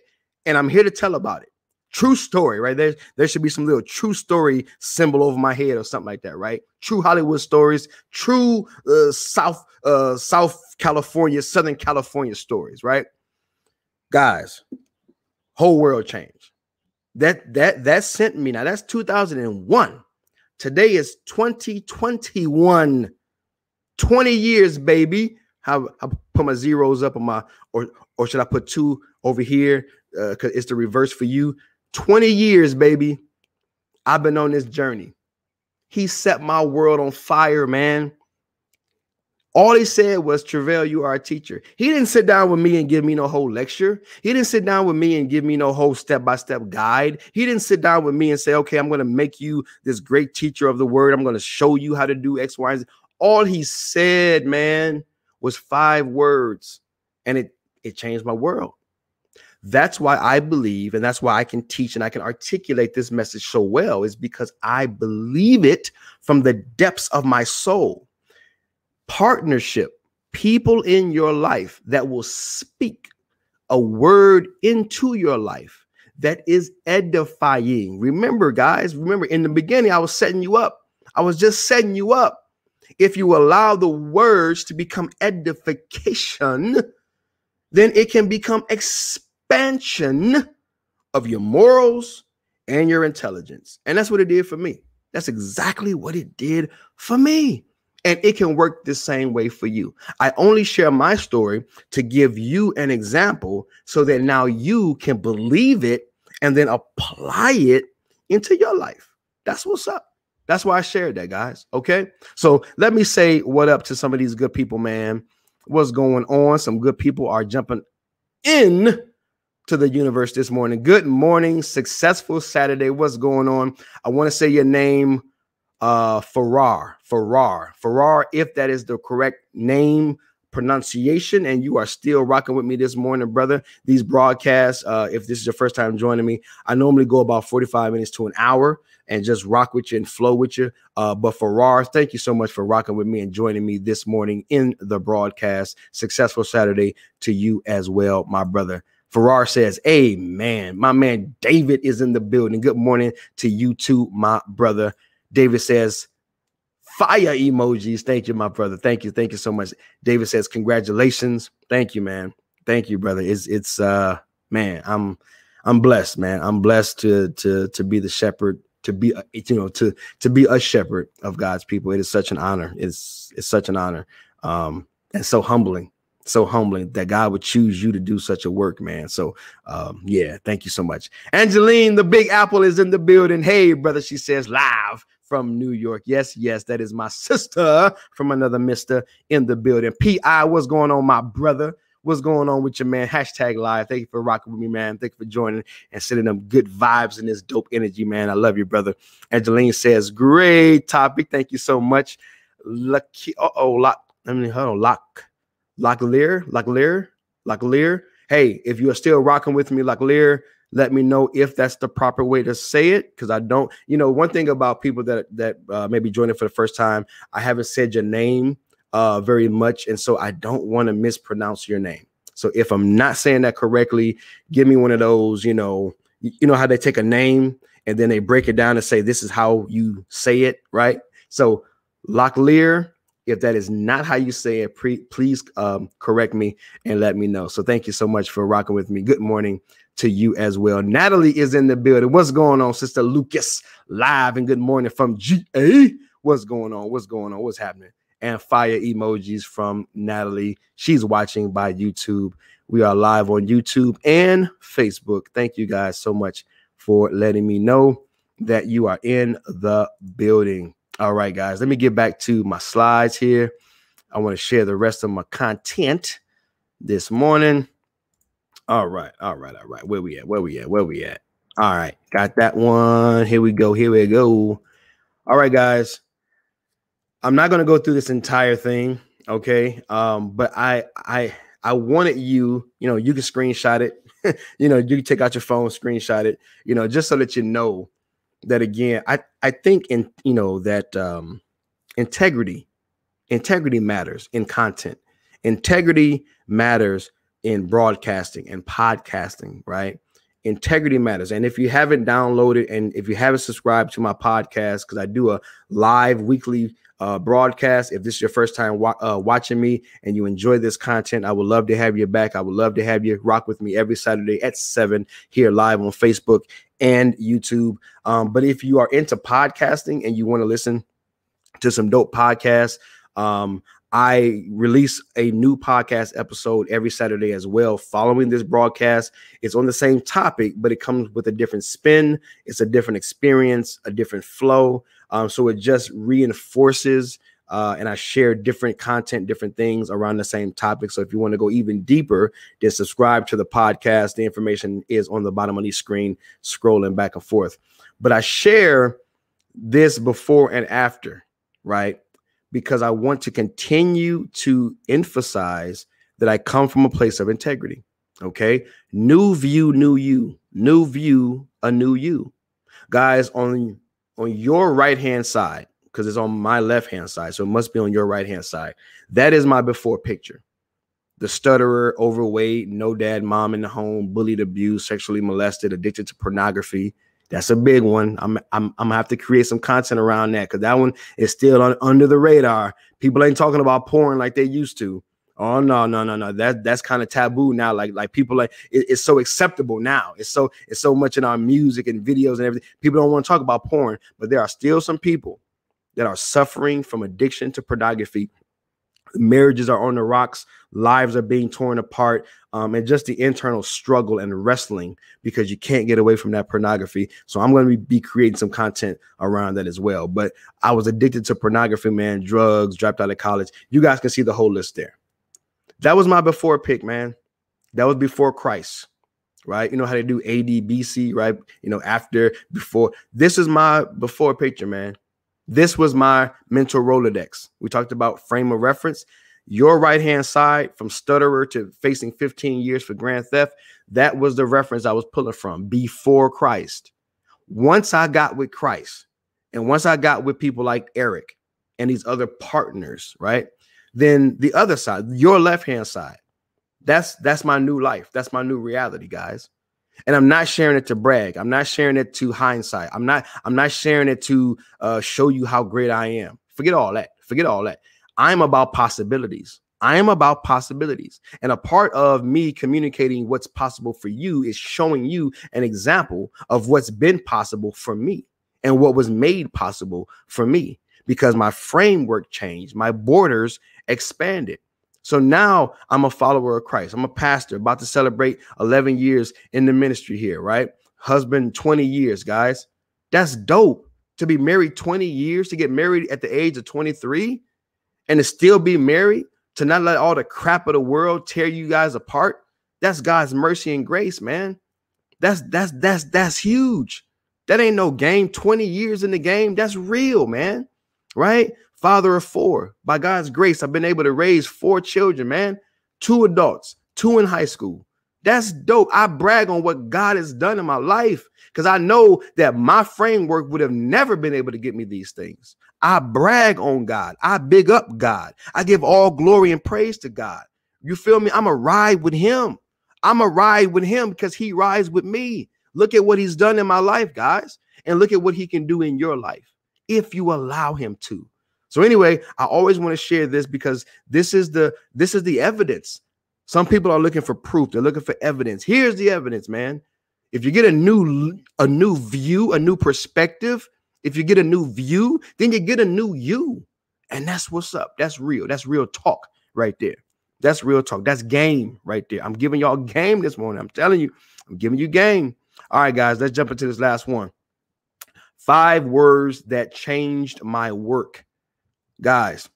A: and I'm here to tell about it. True story, right? There, there should be some little true story symbol over my head or something like that, right? True Hollywood stories, true uh, South uh, South California, Southern California stories, right? guys, whole world changed. That that that sent me now. That's 2001. Today is 2021. 20 years, baby. How I put my zeros up on my or or should I put two over here? Uh, it's the reverse for you. 20 years, baby. I've been on this journey. He set my world on fire, man. All he said was, Travell, you are a teacher. He didn't sit down with me and give me no whole lecture. He didn't sit down with me and give me no whole step by step guide. He didn't sit down with me and say, Okay, I'm going to make you this great teacher of the word. I'm going to show you how to do X, Y, and Z. All he said, man, was five words, and it, it changed my world. That's why I believe, and that's why I can teach and I can articulate this message so well, is because I believe it from the depths of my soul partnership, people in your life that will speak a word into your life that is edifying. Remember, guys, remember in the beginning, I was setting you up. I was just setting you up. If you allow the words to become edification, then it can become expansion of your morals and your intelligence. And that's what it did for me. That's exactly what it did for me. And it can work the same way for you. I only share my story to give you an example so that now you can believe it and then apply it into your life. That's what's up. That's why I shared that, guys. Okay. So let me say what up to some of these good people, man. What's going on? Some good people are jumping in to the universe this morning. Good morning. Successful Saturday. What's going on? I want to say your name uh Farrar, Farrar, Farrar, if that is the correct name pronunciation, and you are still rocking with me this morning, brother. These broadcasts, uh, if this is your first time joining me, I normally go about 45 minutes to an hour and just rock with you and flow with you. Uh, but Farrar, thank you so much for rocking with me and joining me this morning in the broadcast. Successful Saturday to you as well, my brother. Farrar says, Amen. My man David is in the building. Good morning to you too, my brother. David says, fire emojis. Thank you, my brother. Thank you. Thank you so much. David says, congratulations. Thank you, man. Thank you, brother. It's it's uh man, I'm I'm blessed, man. I'm blessed to to to be the shepherd, to be a, you know, to to be a shepherd of God's people. It is such an honor. It's it's such an honor. Um and so humbling so humbling that God would choose you to do such a work, man. So, um, yeah, thank you so much. Angeline, the Big Apple is in the building. Hey, brother, she says live from New York. Yes, yes, that is my sister from another Mister in the building. Pi, what's going on, my brother? What's going on with your man? Hashtag live. Thank you for rocking with me, man. Thank you for joining and sending them good vibes and this dope energy, man. I love you, brother. Angeline says, great topic. Thank you so much. Lucky. Uh oh, lock. Let me hold on. Lock Locklear, Locklear, Locklear. Hey, if you are still rocking with me, Locklear, let me know if that's the proper way to say it because I don't. You know, one thing about people that that uh, maybe joining for the first time, I haven't said your name uh, very much, and so I don't want to mispronounce your name. So if I'm not saying that correctly, give me one of those. You know, you know how they take a name and then they break it down and say this is how you say it, right? So Locklear, if that is not how you say it, pre- please um, correct me and let me know. So thank you so much for rocking with me. Good morning to you as well. Natalie is in the building. What's going on, Sister Lucas? Live and good morning from GA. What's going on? What's going on? What's happening? And fire emojis from Natalie. She's watching by YouTube. We are live on YouTube and Facebook. Thank you guys so much for letting me know that you are in the building. All right, guys, let me get back to my slides here. I want to share the rest of my content this morning. All right, all right, all right. Where we at? Where we at? Where we at? All right, got that one. Here we go. Here we go. All right, guys. I'm not going to go through this entire thing, okay? Um, but I I I wanted you, you know, you can screenshot it. you know, you can take out your phone, screenshot it, you know, just so that you know that again, I I think in you know that um integrity, integrity matters in content. Integrity matters in broadcasting and podcasting, right? Integrity matters. And if you haven't downloaded and if you haven't subscribed to my podcast, because I do a live weekly uh, broadcast. If this is your first time wa- uh, watching me and you enjoy this content, I would love to have you back. I would love to have you rock with me every Saturday at 7 here live on Facebook and YouTube. Um, but if you are into podcasting and you want to listen to some dope podcasts, um, I release a new podcast episode every Saturday as well. Following this broadcast, it's on the same topic, but it comes with a different spin. It's a different experience, a different flow. Um, so it just reinforces uh, and I share different content, different things around the same topic. So if you want to go even deeper, then subscribe to the podcast. The information is on the bottom of the screen, scrolling back and forth. But I share this before and after, right? Because I want to continue to emphasize that I come from a place of integrity. Okay. New view, new you. New view, a new you. Guys, on on your right hand side, because it's on my left hand side. So it must be on your right hand side. That is my before picture. The stutterer, overweight, no dad, mom in the home, bullied, abused, sexually molested, addicted to pornography. That's a big one. I'm I'm, I'm gonna have to create some content around that because that one is still on, under the radar. People ain't talking about porn like they used to. Oh no, no, no, no. That that's kind of taboo now. Like like people like it, it's so acceptable now. It's so it's so much in our music and videos and everything. People don't want to talk about porn, but there are still some people that are suffering from addiction to pornography. Marriages are on the rocks, lives are being torn apart, um, and just the internal struggle and wrestling because you can't get away from that pornography. So I'm going to be, creating some content around that as well. But I was addicted to pornography, man, drugs, dropped out of college. You guys can see the whole list there. That was my before pick, man. That was before Christ right? You know how they do ADBC, right? You know, after, before. This is my before picture, man. This was my mental Rolodex. We talked about frame of reference. Your right hand side from stutterer to facing 15 years for grand theft. That was the reference I was pulling from before Christ. Once I got with Christ, and once I got with people like Eric and these other partners, right? Then the other side, your left hand side, that's that's my new life. That's my new reality, guys. And I'm not sharing it to brag. I'm not sharing it to hindsight. I'm not I'm not sharing it to uh, show you how great I am. Forget all that. Forget all that. I'm about possibilities. I am about possibilities. And a part of me communicating what's possible for you is showing you an example of what's been possible for me and what was made possible for me because my framework changed, my borders expanded. So now I'm a follower of Christ. I'm a pastor about to celebrate 11 years in the ministry here, right? Husband 20 years, guys. That's dope to be married 20 years, to get married at the age of 23 and to still be married, to not let all the crap of the world tear you guys apart. That's God's mercy and grace, man. That's that's that's that's huge. That ain't no game. 20 years in the game, that's real, man. Right? Father of four. By God's grace, I've been able to raise four children, man, two adults, two in high school. That's dope. I brag on what God has done in my life because I know that my framework would have never been able to get me these things. I brag on God. I big up God. I give all glory and praise to God. You feel me? I'm a ride with Him. I'm a ride with Him because He rides with me. Look at what He's done in my life, guys. and look at what he can do in your life if you allow him to. So anyway, I always want to share this because this is the this is the evidence. Some people are looking for proof. They're looking for evidence. Here's the evidence, man. If you get a new a new view, a new perspective, if you get a new view, then you get a new you. And that's what's up. That's real. That's real talk right there. That's real talk. That's game right there. I'm giving y'all game this morning. I'm telling you, I'm giving you game. All right, guys, let's jump into this last one. Five words that changed my work. Guys,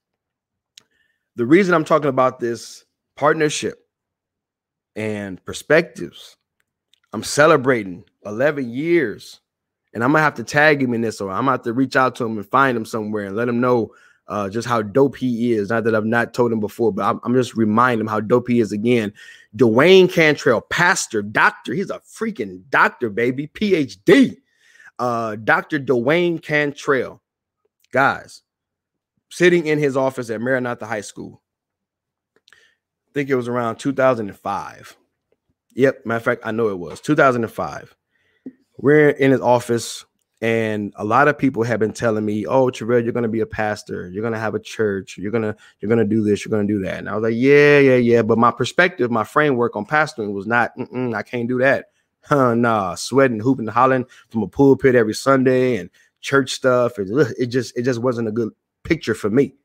A: the reason I'm talking about this partnership and perspectives, I'm celebrating 11 years and I'm gonna have to tag him in this, or I'm gonna have to reach out to him and find him somewhere and let him know uh, just how dope he is. Not that I've not told him before, but I'm, I'm just reminding him how dope he is again. Dwayne Cantrell, pastor, doctor. He's a freaking doctor, baby, PhD. Uh, Dr. Dwayne Cantrell, guys, sitting in his office at Maranatha High School. I think it was around 2005. Yep, matter of fact, I know it was 2005. We're in his office and a lot of people have been telling me, "Oh, Terrell, you're going to be a pastor. You're going to have a church. You're to you're going to do this. You're going to do that." And I was like, "Yeah, yeah, yeah." But my perspective, my framework on pastoring was not. I can't do that. Huh, nah, sweating, hooping, hollering from a pulpit every Sunday and church stuff. It, it just it just wasn't a good picture for me.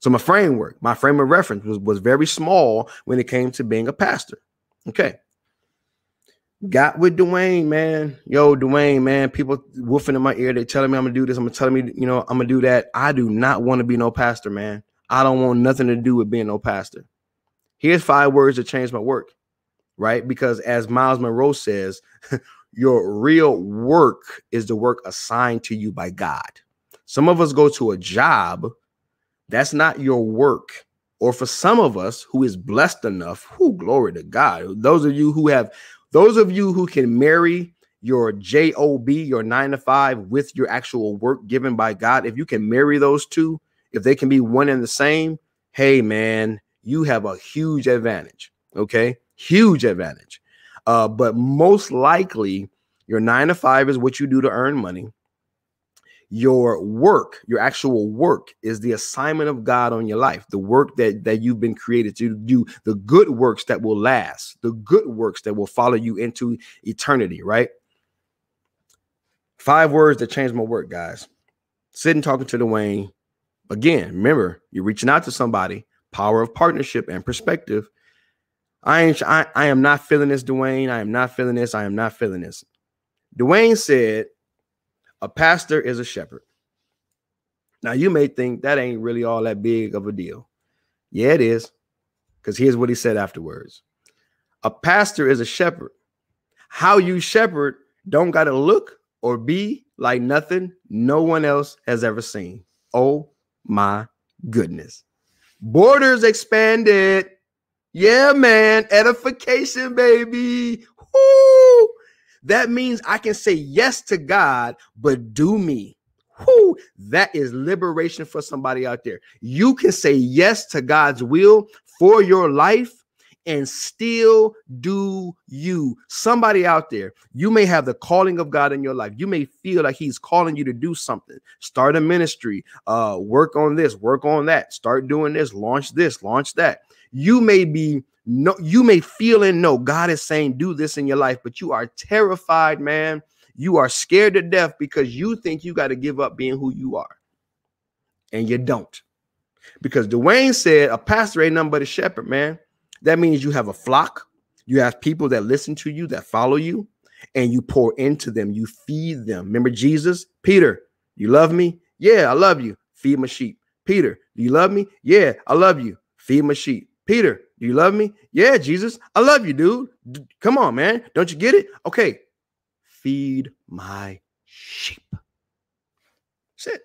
A: So my framework, my frame of reference was was very small when it came to being a pastor. Okay got with Dwayne, man. Yo, Dwayne, man. People woofing in my ear. They telling me I'm gonna do this. I'm gonna telling me, you know, I'm gonna do that. I do not want to be no pastor, man. I don't want nothing to do with being no pastor. Here's five words that change my work, right? Because as Myles Munroe says, your real work is the work assigned to you by God. Some of us go to a job that's not your work. Or for some of us who is blessed enough, who glory to God. Those of you who have those of you who can marry your job, your nine to five, with your actual work given by God, if you can marry those two, if they can be one and the same, hey man, you have a huge advantage. Okay, huge advantage. Uh, but most likely, your nine to five is what you do to earn money your work, your actual work, is the assignment of God on your life. The work that that you've been created to do, the good works that will last, the good works that will follow you into eternity. Right? Five words that changed my work, guys. Sitting talking to Dwayne. Again, remember, you're reaching out to somebody. Power of partnership and perspective. I ain't. I, I am not feeling this, Dwayne. I am not feeling this. I am not feeling this. Dwayne said a pastor is a shepherd. Now, you may think that ain't really all that big of a deal. Yeah, it is. Because here's what he said afterwards A pastor is a shepherd. How you shepherd don't got to look or be like nothing no one else has ever seen. Oh my goodness. Borders expanded. Yeah, man. Edification, baby. Woo! That means I can say yes to God, but do me. Whoo, that is liberation for somebody out there. You can say yes to God's will for your life and still do you. Somebody out there, you may have the calling of God in your life. You may feel like He's calling you to do something. Start a ministry, uh, work on this, work on that, start doing this, launch this, launch that. You may be no, you may feel and know God is saying do this in your life, but you are terrified, man. You are scared to death because you think you got to give up being who you are. And you don't. Because Dwayne said a pastor ain't nothing but a shepherd, man. That means you have a flock, you have people that listen to you, that follow you, and you pour into them, you feed them. Remember Jesus? Peter, you love me? Yeah, I love you. Feed my sheep. Peter, do you love me? Yeah, I love you. Feed my sheep. Peter, do you love me? Yeah, Jesus, I love you, dude. D- come on, man. Don't you get it? Okay. Feed my sheep. That's it.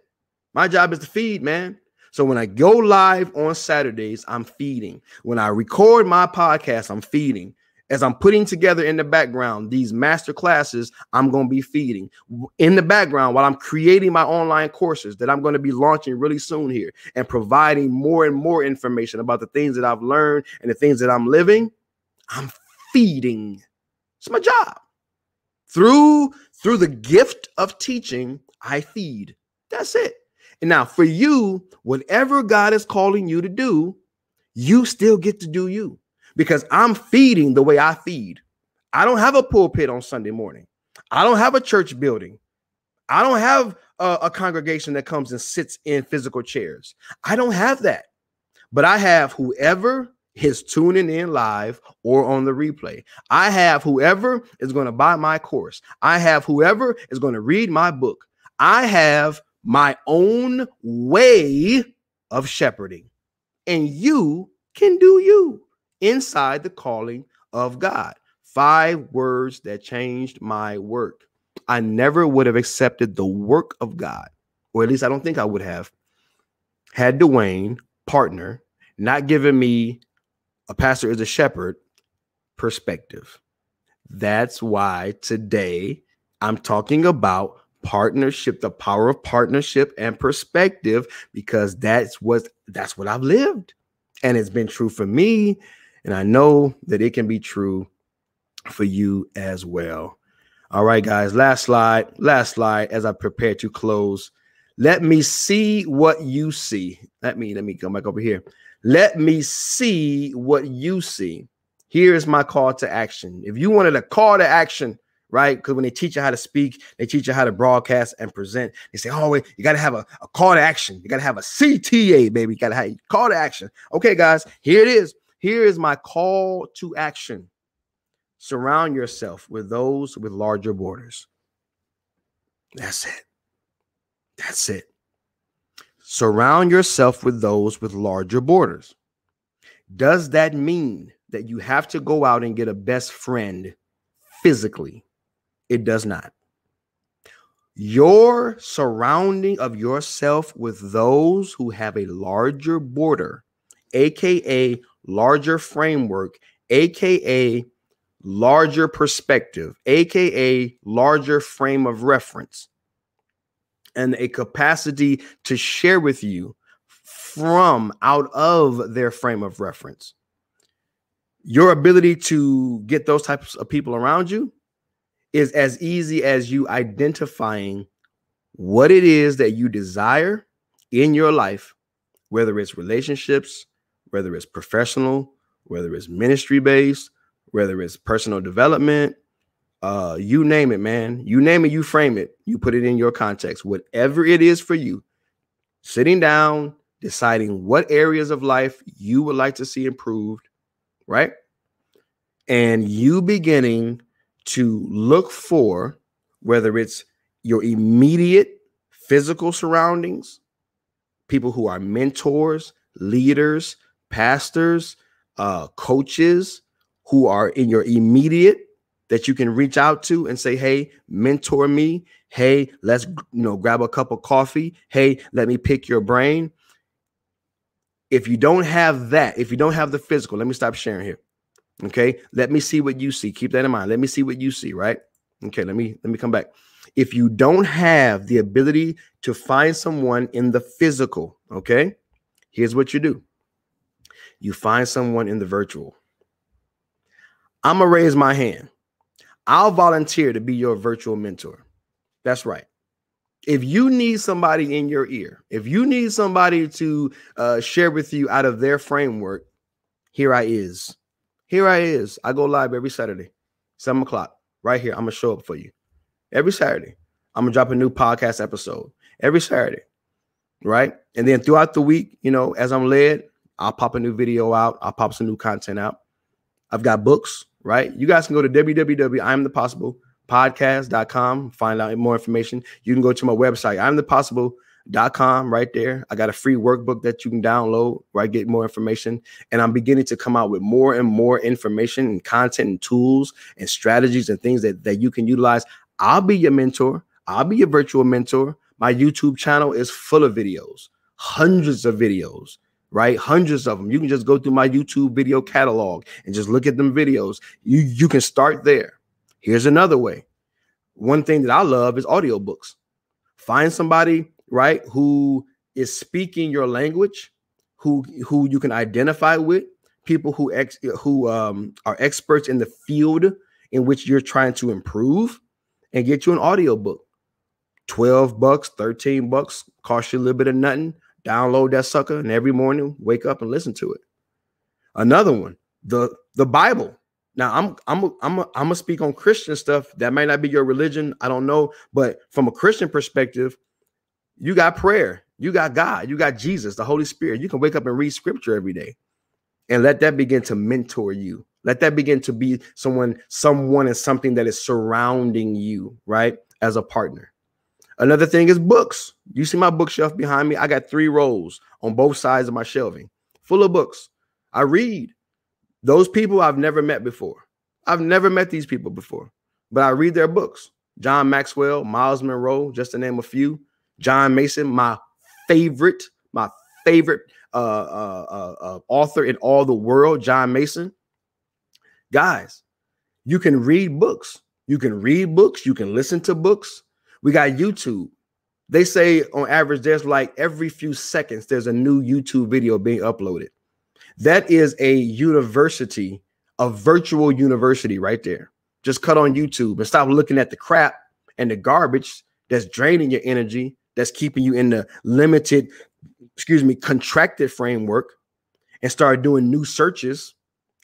A: My job is to feed, man. So when I go live on Saturdays, I'm feeding. When I record my podcast, I'm feeding as I'm putting together in the background these master classes, I'm going to be feeding in the background while I'm creating my online courses that I'm going to be launching really soon here and providing more and more information about the things that I've learned and the things that I'm living. I'm feeding. It's my job. Through through the gift of teaching, I feed. That's it. And now for you, whatever God is calling you to do, you still get to do you because I'm feeding the way I feed. I don't have a pulpit on Sunday morning. I don't have a church building. I don't have a, a, congregation that comes and sits in physical chairs. I don't have that. But I have whoever is tuning in live or on the replay. I have whoever is going to buy my course. I have whoever is going to read my book. I have my own way of shepherding. And you can do you inside the calling of God. Five words that changed my work. I never would have accepted the work of God, or at least I don't think I would have, had Dwayne, partner, not given me a pastor is a shepherd perspective. That's why today I'm talking about partnership, the power of partnership and perspective, because that's what that's what I've lived. And it's been true for me. And I know that it can be true for you as well. All right, guys. Last slide. Last slide as I prepare to close. Let me see what you see. Let me let me come back over here. Let me see what you see. Here's my call to action. If you wanted a call to action, right? Because when they teach you how to speak, they teach you how to broadcast and present. They say, oh, wait, you got to have a, a call to action. You got to have a CTA, baby. You got to have a call to action. Okay, guys, here it is. Here is my call to action. Surround yourself with those with larger borders. That's it. That's it. Surround yourself with those with larger borders. Does that mean that you have to go out and get a best friend physically? It does not. Your surrounding of yourself with those who have a larger border, aka larger framework, aka larger perspective, aka larger frame of reference, and a capacity to share with you from out of their frame of reference. Your ability to get those types of people around you is as easy as you identifying what it is that you desire in your life, whether it's relationships, whether it's professional, whether it's ministry based, whether it's personal development, uh, you name it, man. You name it, you frame it, you put it in your context, whatever it is for you. Sitting down, deciding what areas of life you would like to see improved, right? And you beginning to look for whether it's your immediate physical surroundings, people who are mentors, leaders, pastors, uh, coaches who are in your immediate that you can reach out to and say, "Hey, mentor me. Hey, let's you know grab a cup of coffee. Hey, let me pick your brain." If you don't have that, if you don't have the physical, let me stop sharing here. Okay, let me see what you see. Keep that in mind. Let me see what you see. Right. Okay. Let me let me come back. If you don't have the ability to find someone in the physical, okay, here's what you do. You find someone in the virtual. I'm gonna raise my hand. I'll volunteer to be your virtual mentor. That's right. If you need somebody in your ear, if you need somebody to uh, share with you out of their framework, here I is. Here I is. I go live every Saturday, seven o'clock, right here. I'm gonna show up for you every Saturday. I'm gonna drop a new podcast episode every Saturday, right? And then throughout the week, you know, as I'm led, I'll pop a new video out. I'll pop some new content out. I've got books right? You guys can go to www.imthepossiblepodcast.com, find out more information. You can go to my website, imthepossible.com, right there. I got a free workbook that you can download where I get more information. And I'm beginning to come out with more and more information and content and tools and strategies and things that, that you can utilize. I'll be your mentor, I'll be your virtual mentor. My YouTube channel is full of videos, hundreds of videos right? Hundreds of them. You can just go through my YouTube video catalog and just look at them videos. You you can start there. Here's another way. One thing that I love is audiobooks. Find somebody, right, who is speaking your language, who who you can identify with, people who ex who um are experts in the field in which you're trying to improve, and get you an audio book. 12 bucks, 13 bucks, cost you a little bit of nothing. Download that sucker and every morning wake up and listen to it. Another one, the the Bible. Now I'm I'm I'm a, I'm gonna speak on Christian stuff that might not be your religion. I don't know, but from a Christian perspective, you got prayer, you got God, you got Jesus, the Holy Spirit. You can wake up and read scripture every day and let that begin to mentor you. Let that begin to be someone, someone and something that is surrounding you, right? As a partner. Another thing is books. You see my bookshelf behind me? I got three rows on both sides of my shelving, full of books. I read. Those people I've never met before. I've never met these people before, but I read their books. John Maxwell, Myles Munroe, just to name a few. John Mason, my favorite, my favorite uh, uh, uh, uh, author in all the world, John Mason. Guys, you can read books. You can read books. You can listen to books. We got YouTube. They say on average, there's like every few seconds, there's a new YouTube video being uploaded. That is a university, a virtual university right there. Just cut on YouTube and stop looking at the crap and the garbage that's draining your energy, that's keeping you in the limited, excuse me, contracted framework, and start doing new searches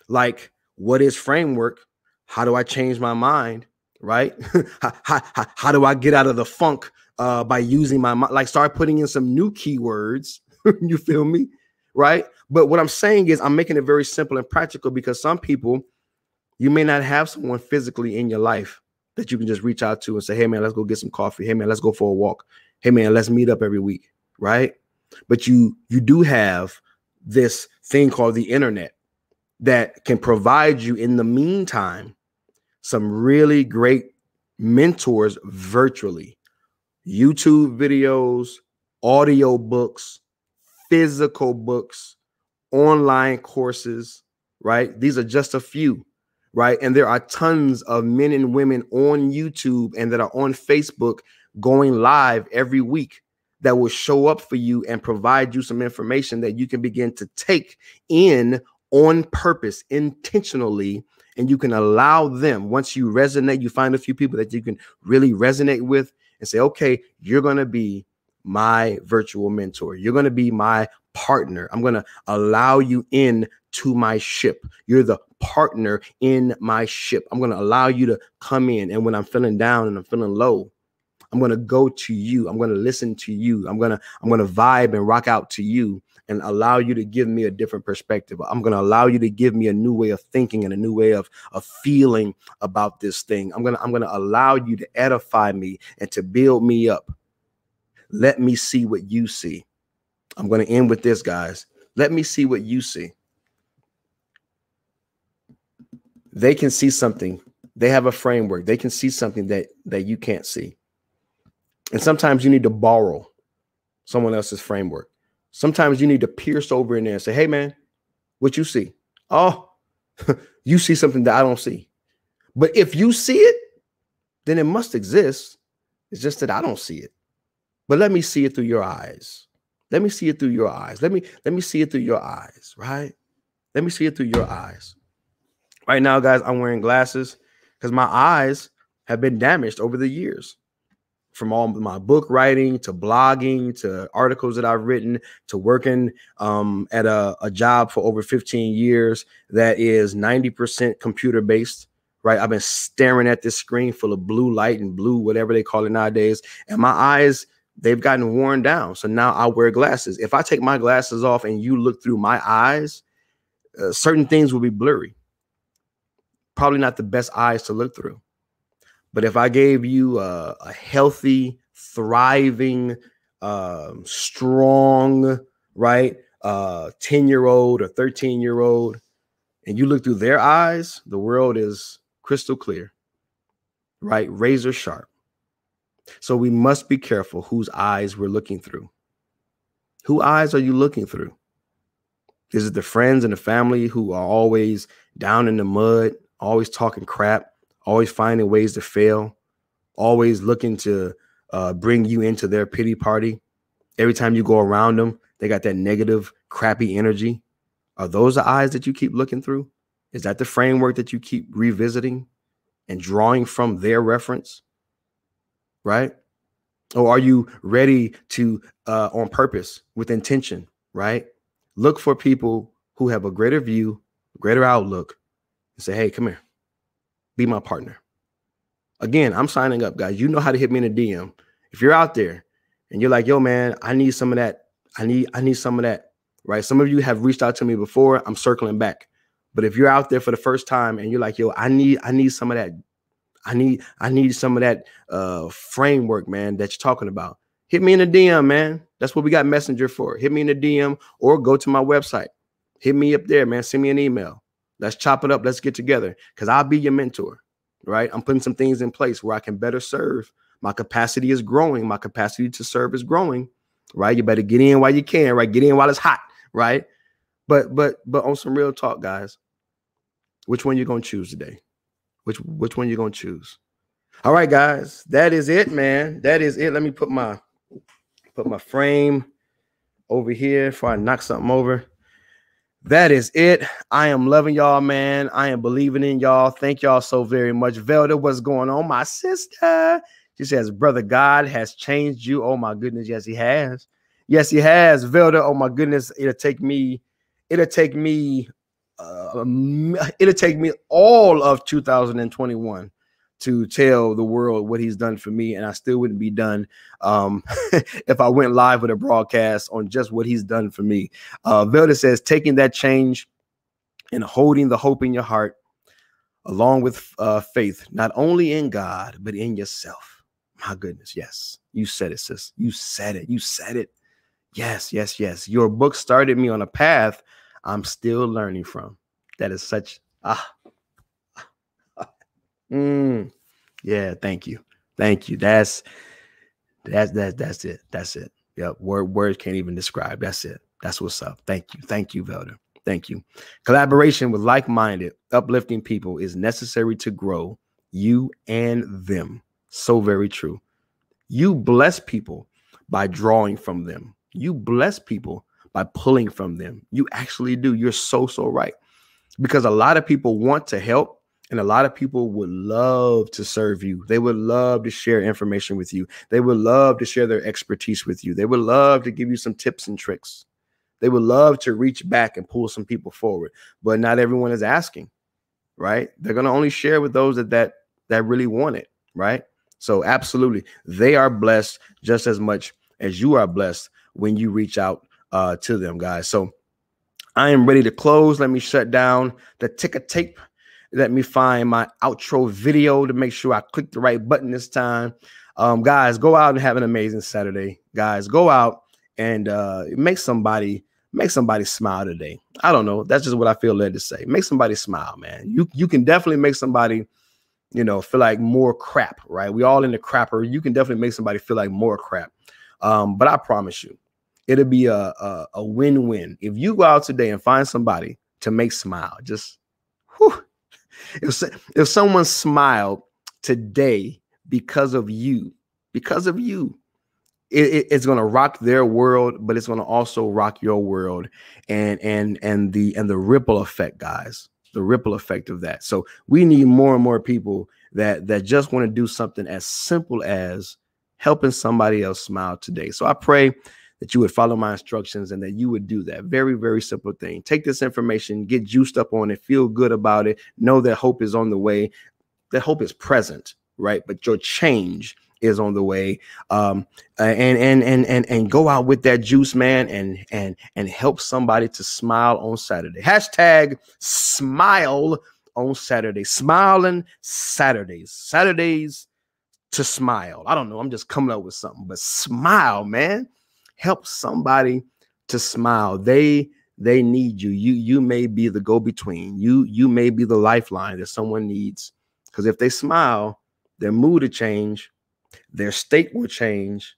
A: like what is framework? How do I change my mind? Right? how, how, how do I get out of the funk uh, by using my mind? Like start putting in some new keywords. you feel me? Right? But what I'm saying is, I'm making it very simple and practical because some people, you may not have someone physically in your life that you can just reach out to and say, hey, man, let's go get some coffee. Hey, man, let's go for a walk. Hey, man, let's meet up every week. Right. But you you do have this thing called the internet that can provide you in the meantime some really great mentors virtually YouTube videos, audio books, physical books, online courses, right? These are just a few, right? And there are tons of men and women on YouTube and that are on Facebook going live every week that will show up for you and provide you some information that you can begin to take in on purpose, intentionally, and you can allow them once you resonate, you find a few people that you can really resonate with and say, okay, you're going to be my virtual mentor. You're going to be my partner. I'm going to allow you in to my ship. You're the partner in my ship. I'm going to allow you to come in. And when I'm feeling down and I'm feeling low, I'm going to go to you. I'm going to listen to you. I'm going to I'm going to vibe and rock out to you and allow you to give me a different perspective. I'm going to allow you to give me a new way of thinking and a new way of, of feeling about this thing. I'm going to I'm going to allow you to edify me and to build me up. Let me see what you see. I'm going to end with this, guys. Let me see what you see. They can see something. They have a framework. They can see something that that you can't see. And sometimes you need to borrow someone else's framework. Sometimes you need to pierce over in there and say, "Hey, man, what you see? Oh, you see something that I don't see. But if you see it, then it must exist. It's just that I don't see it. But let me see it through your eyes." Let me see it through your eyes. Let me let me see it through your eyes, right? Let me see it through your eyes. Right now, guys, I'm wearing glasses because my eyes have been damaged over the years. From all my book writing to blogging to articles that I've written to working um, at a, a job for over 15 years that is 90% computer based right? I've been staring at this screen full of blue light and blue, whatever they call it nowadays. And my eyes they've gotten worn down. So now I wear glasses. If I take my glasses off and you look through my eyes, uh, certain things will be blurry. Probably not the best eyes to look through. But if I gave you a, a healthy, thriving, um, strong, right, uh, 10 year old or 13 year old, and you look through their eyes, the world is crystal clear, right? Razor sharp. So we must be careful whose eyes we're looking through. Who eyes are you looking through? Is it the friends and the family who are always down in the mud, always talking crap, always finding ways to fail, always looking to uh, bring you into their pity party? Every time you go around them, they got that negative, crappy energy. Are those the eyes that you keep looking through? Is that the framework that you keep revisiting and drawing from their reference? right? Or are you ready to uh on purpose with intention, right? Look for people who have a greater view, greater outlook, and say, hey, come here, be my partner. Again, I'm signing up, guys. You know how to hit me in a DM. If you're out there and you're like, yo, man, I need some of that. I need, I need some of that. Right. Some of you have reached out to me before. I'm circling back. But if you're out there for the first time and you're like, yo, I need, I need some of that. I need, I need some of that uh framework, man, that you're talking about. Hit me in a DM, man. That's what we got Messenger for. Hit me in a DM or go to my website. Hit me up there, man. Send me an email. Let's chop it up. Let's get together because I'll be your mentor, right? I'm putting some things in place where I can better serve. My capacity is growing. My capacity to serve is growing, right? You better get in while you can, right? Get in while it's hot, right? But but but on some real talk, guys, which one you gonna choose today? Which which one you gonna choose? All right, guys, that is it, man. That is it. Let me put my put my frame over here before I knock something over that is it. I am loving y'all, man. I am believing in y'all. Thank y'all so very much. Velda, what's going on? My sister. She says, Brother God has changed you. Oh my goodness. Yes, he has. Yes, he has. Velda, oh my goodness. It'll take me, it'll take me, uh, it'll take me all of 2021 to tell the world what he's done for me, and I still wouldn't be done um, if I went live with a broadcast on just what he's done for me. Uh, Velda says, taking that change and holding the hope in your heart, along with uh, faith, not only in God, but in yourself. My goodness, yes, you said it, sis. You said it. You said it. Yes, yes, yes. Your book started me on a path I'm still learning from. That is such ah Mm, yeah, thank you. Thank you. That's that's that that's it. That's it. Yep. Word words can't even describe. That's it. That's what's up. Thank you. Thank you, Velda. Thank you. Collaboration with like-minded, uplifting people is necessary to grow you and them. So very true. You bless people by drawing from them. You bless people by pulling from them. You actually do. You're so so right. Because a lot of people want to help and a lot of people would love to serve you. They would love to share information with you. They would love to share their expertise with you. They would love to give you some tips and tricks. They would love to reach back and pull some people forward, but not everyone is asking, right? They're going to only share with those that that that really want it, right? So absolutely, they are blessed just as much as you are blessed when you reach out uh, to them, guys. So I am ready to close. Let me shut down the ticker tape let me find my outro video to make sure I click the right button this time. Um, guys, go out and have an amazing Saturday. Guys, go out and uh, make somebody make somebody smile today. I don't know. That's just what I feel led to say. Make somebody smile, man. You you can definitely make somebody, you know, feel like more crap, right? We all in the crapper. You can definitely make somebody feel like more crap. Um, but I promise you, it'll be a, a, a win-win. If you go out today and find somebody to make smile, just if, if someone smiled today because of you, because of you, it, it, it's going to rock their world, but it's going to also rock your world, and and and the and the ripple effect, guys, the ripple effect of that. So we need more and more people that that just want to do something as simple as helping somebody else smile today. So I pray that you would follow my instructions and that you would do that. Very, very simple thing. Take this information, get juiced up on it, feel good about it, know that hope is on the way, that hope is present, right? But your change is on the way. Um and and and and and go out with that juice man and and and help somebody to smile on saturday. Hashtag smile on saturday. Smiling saturdays. Saturdays to smile. I don't know. I'm just coming up with something but smile man help somebody to smile. They they need you. You you may be the go-between. You you may be the lifeline that someone needs. Because if they smile, their mood will change, their state will change,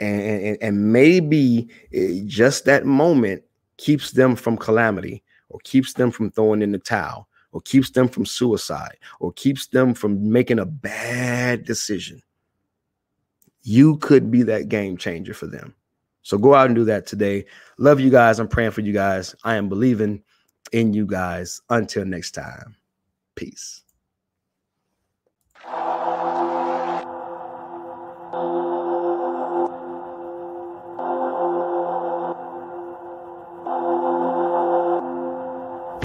A: and, and, and maybe eh, just that moment keeps them from calamity or keeps them from throwing in the towel or keeps them from suicide or keeps them from making a bad decision. You could be that game changer for them. So go out and do that today. Love you guys. I'm praying for you guys. I am believing in you guys. Until next time, peace.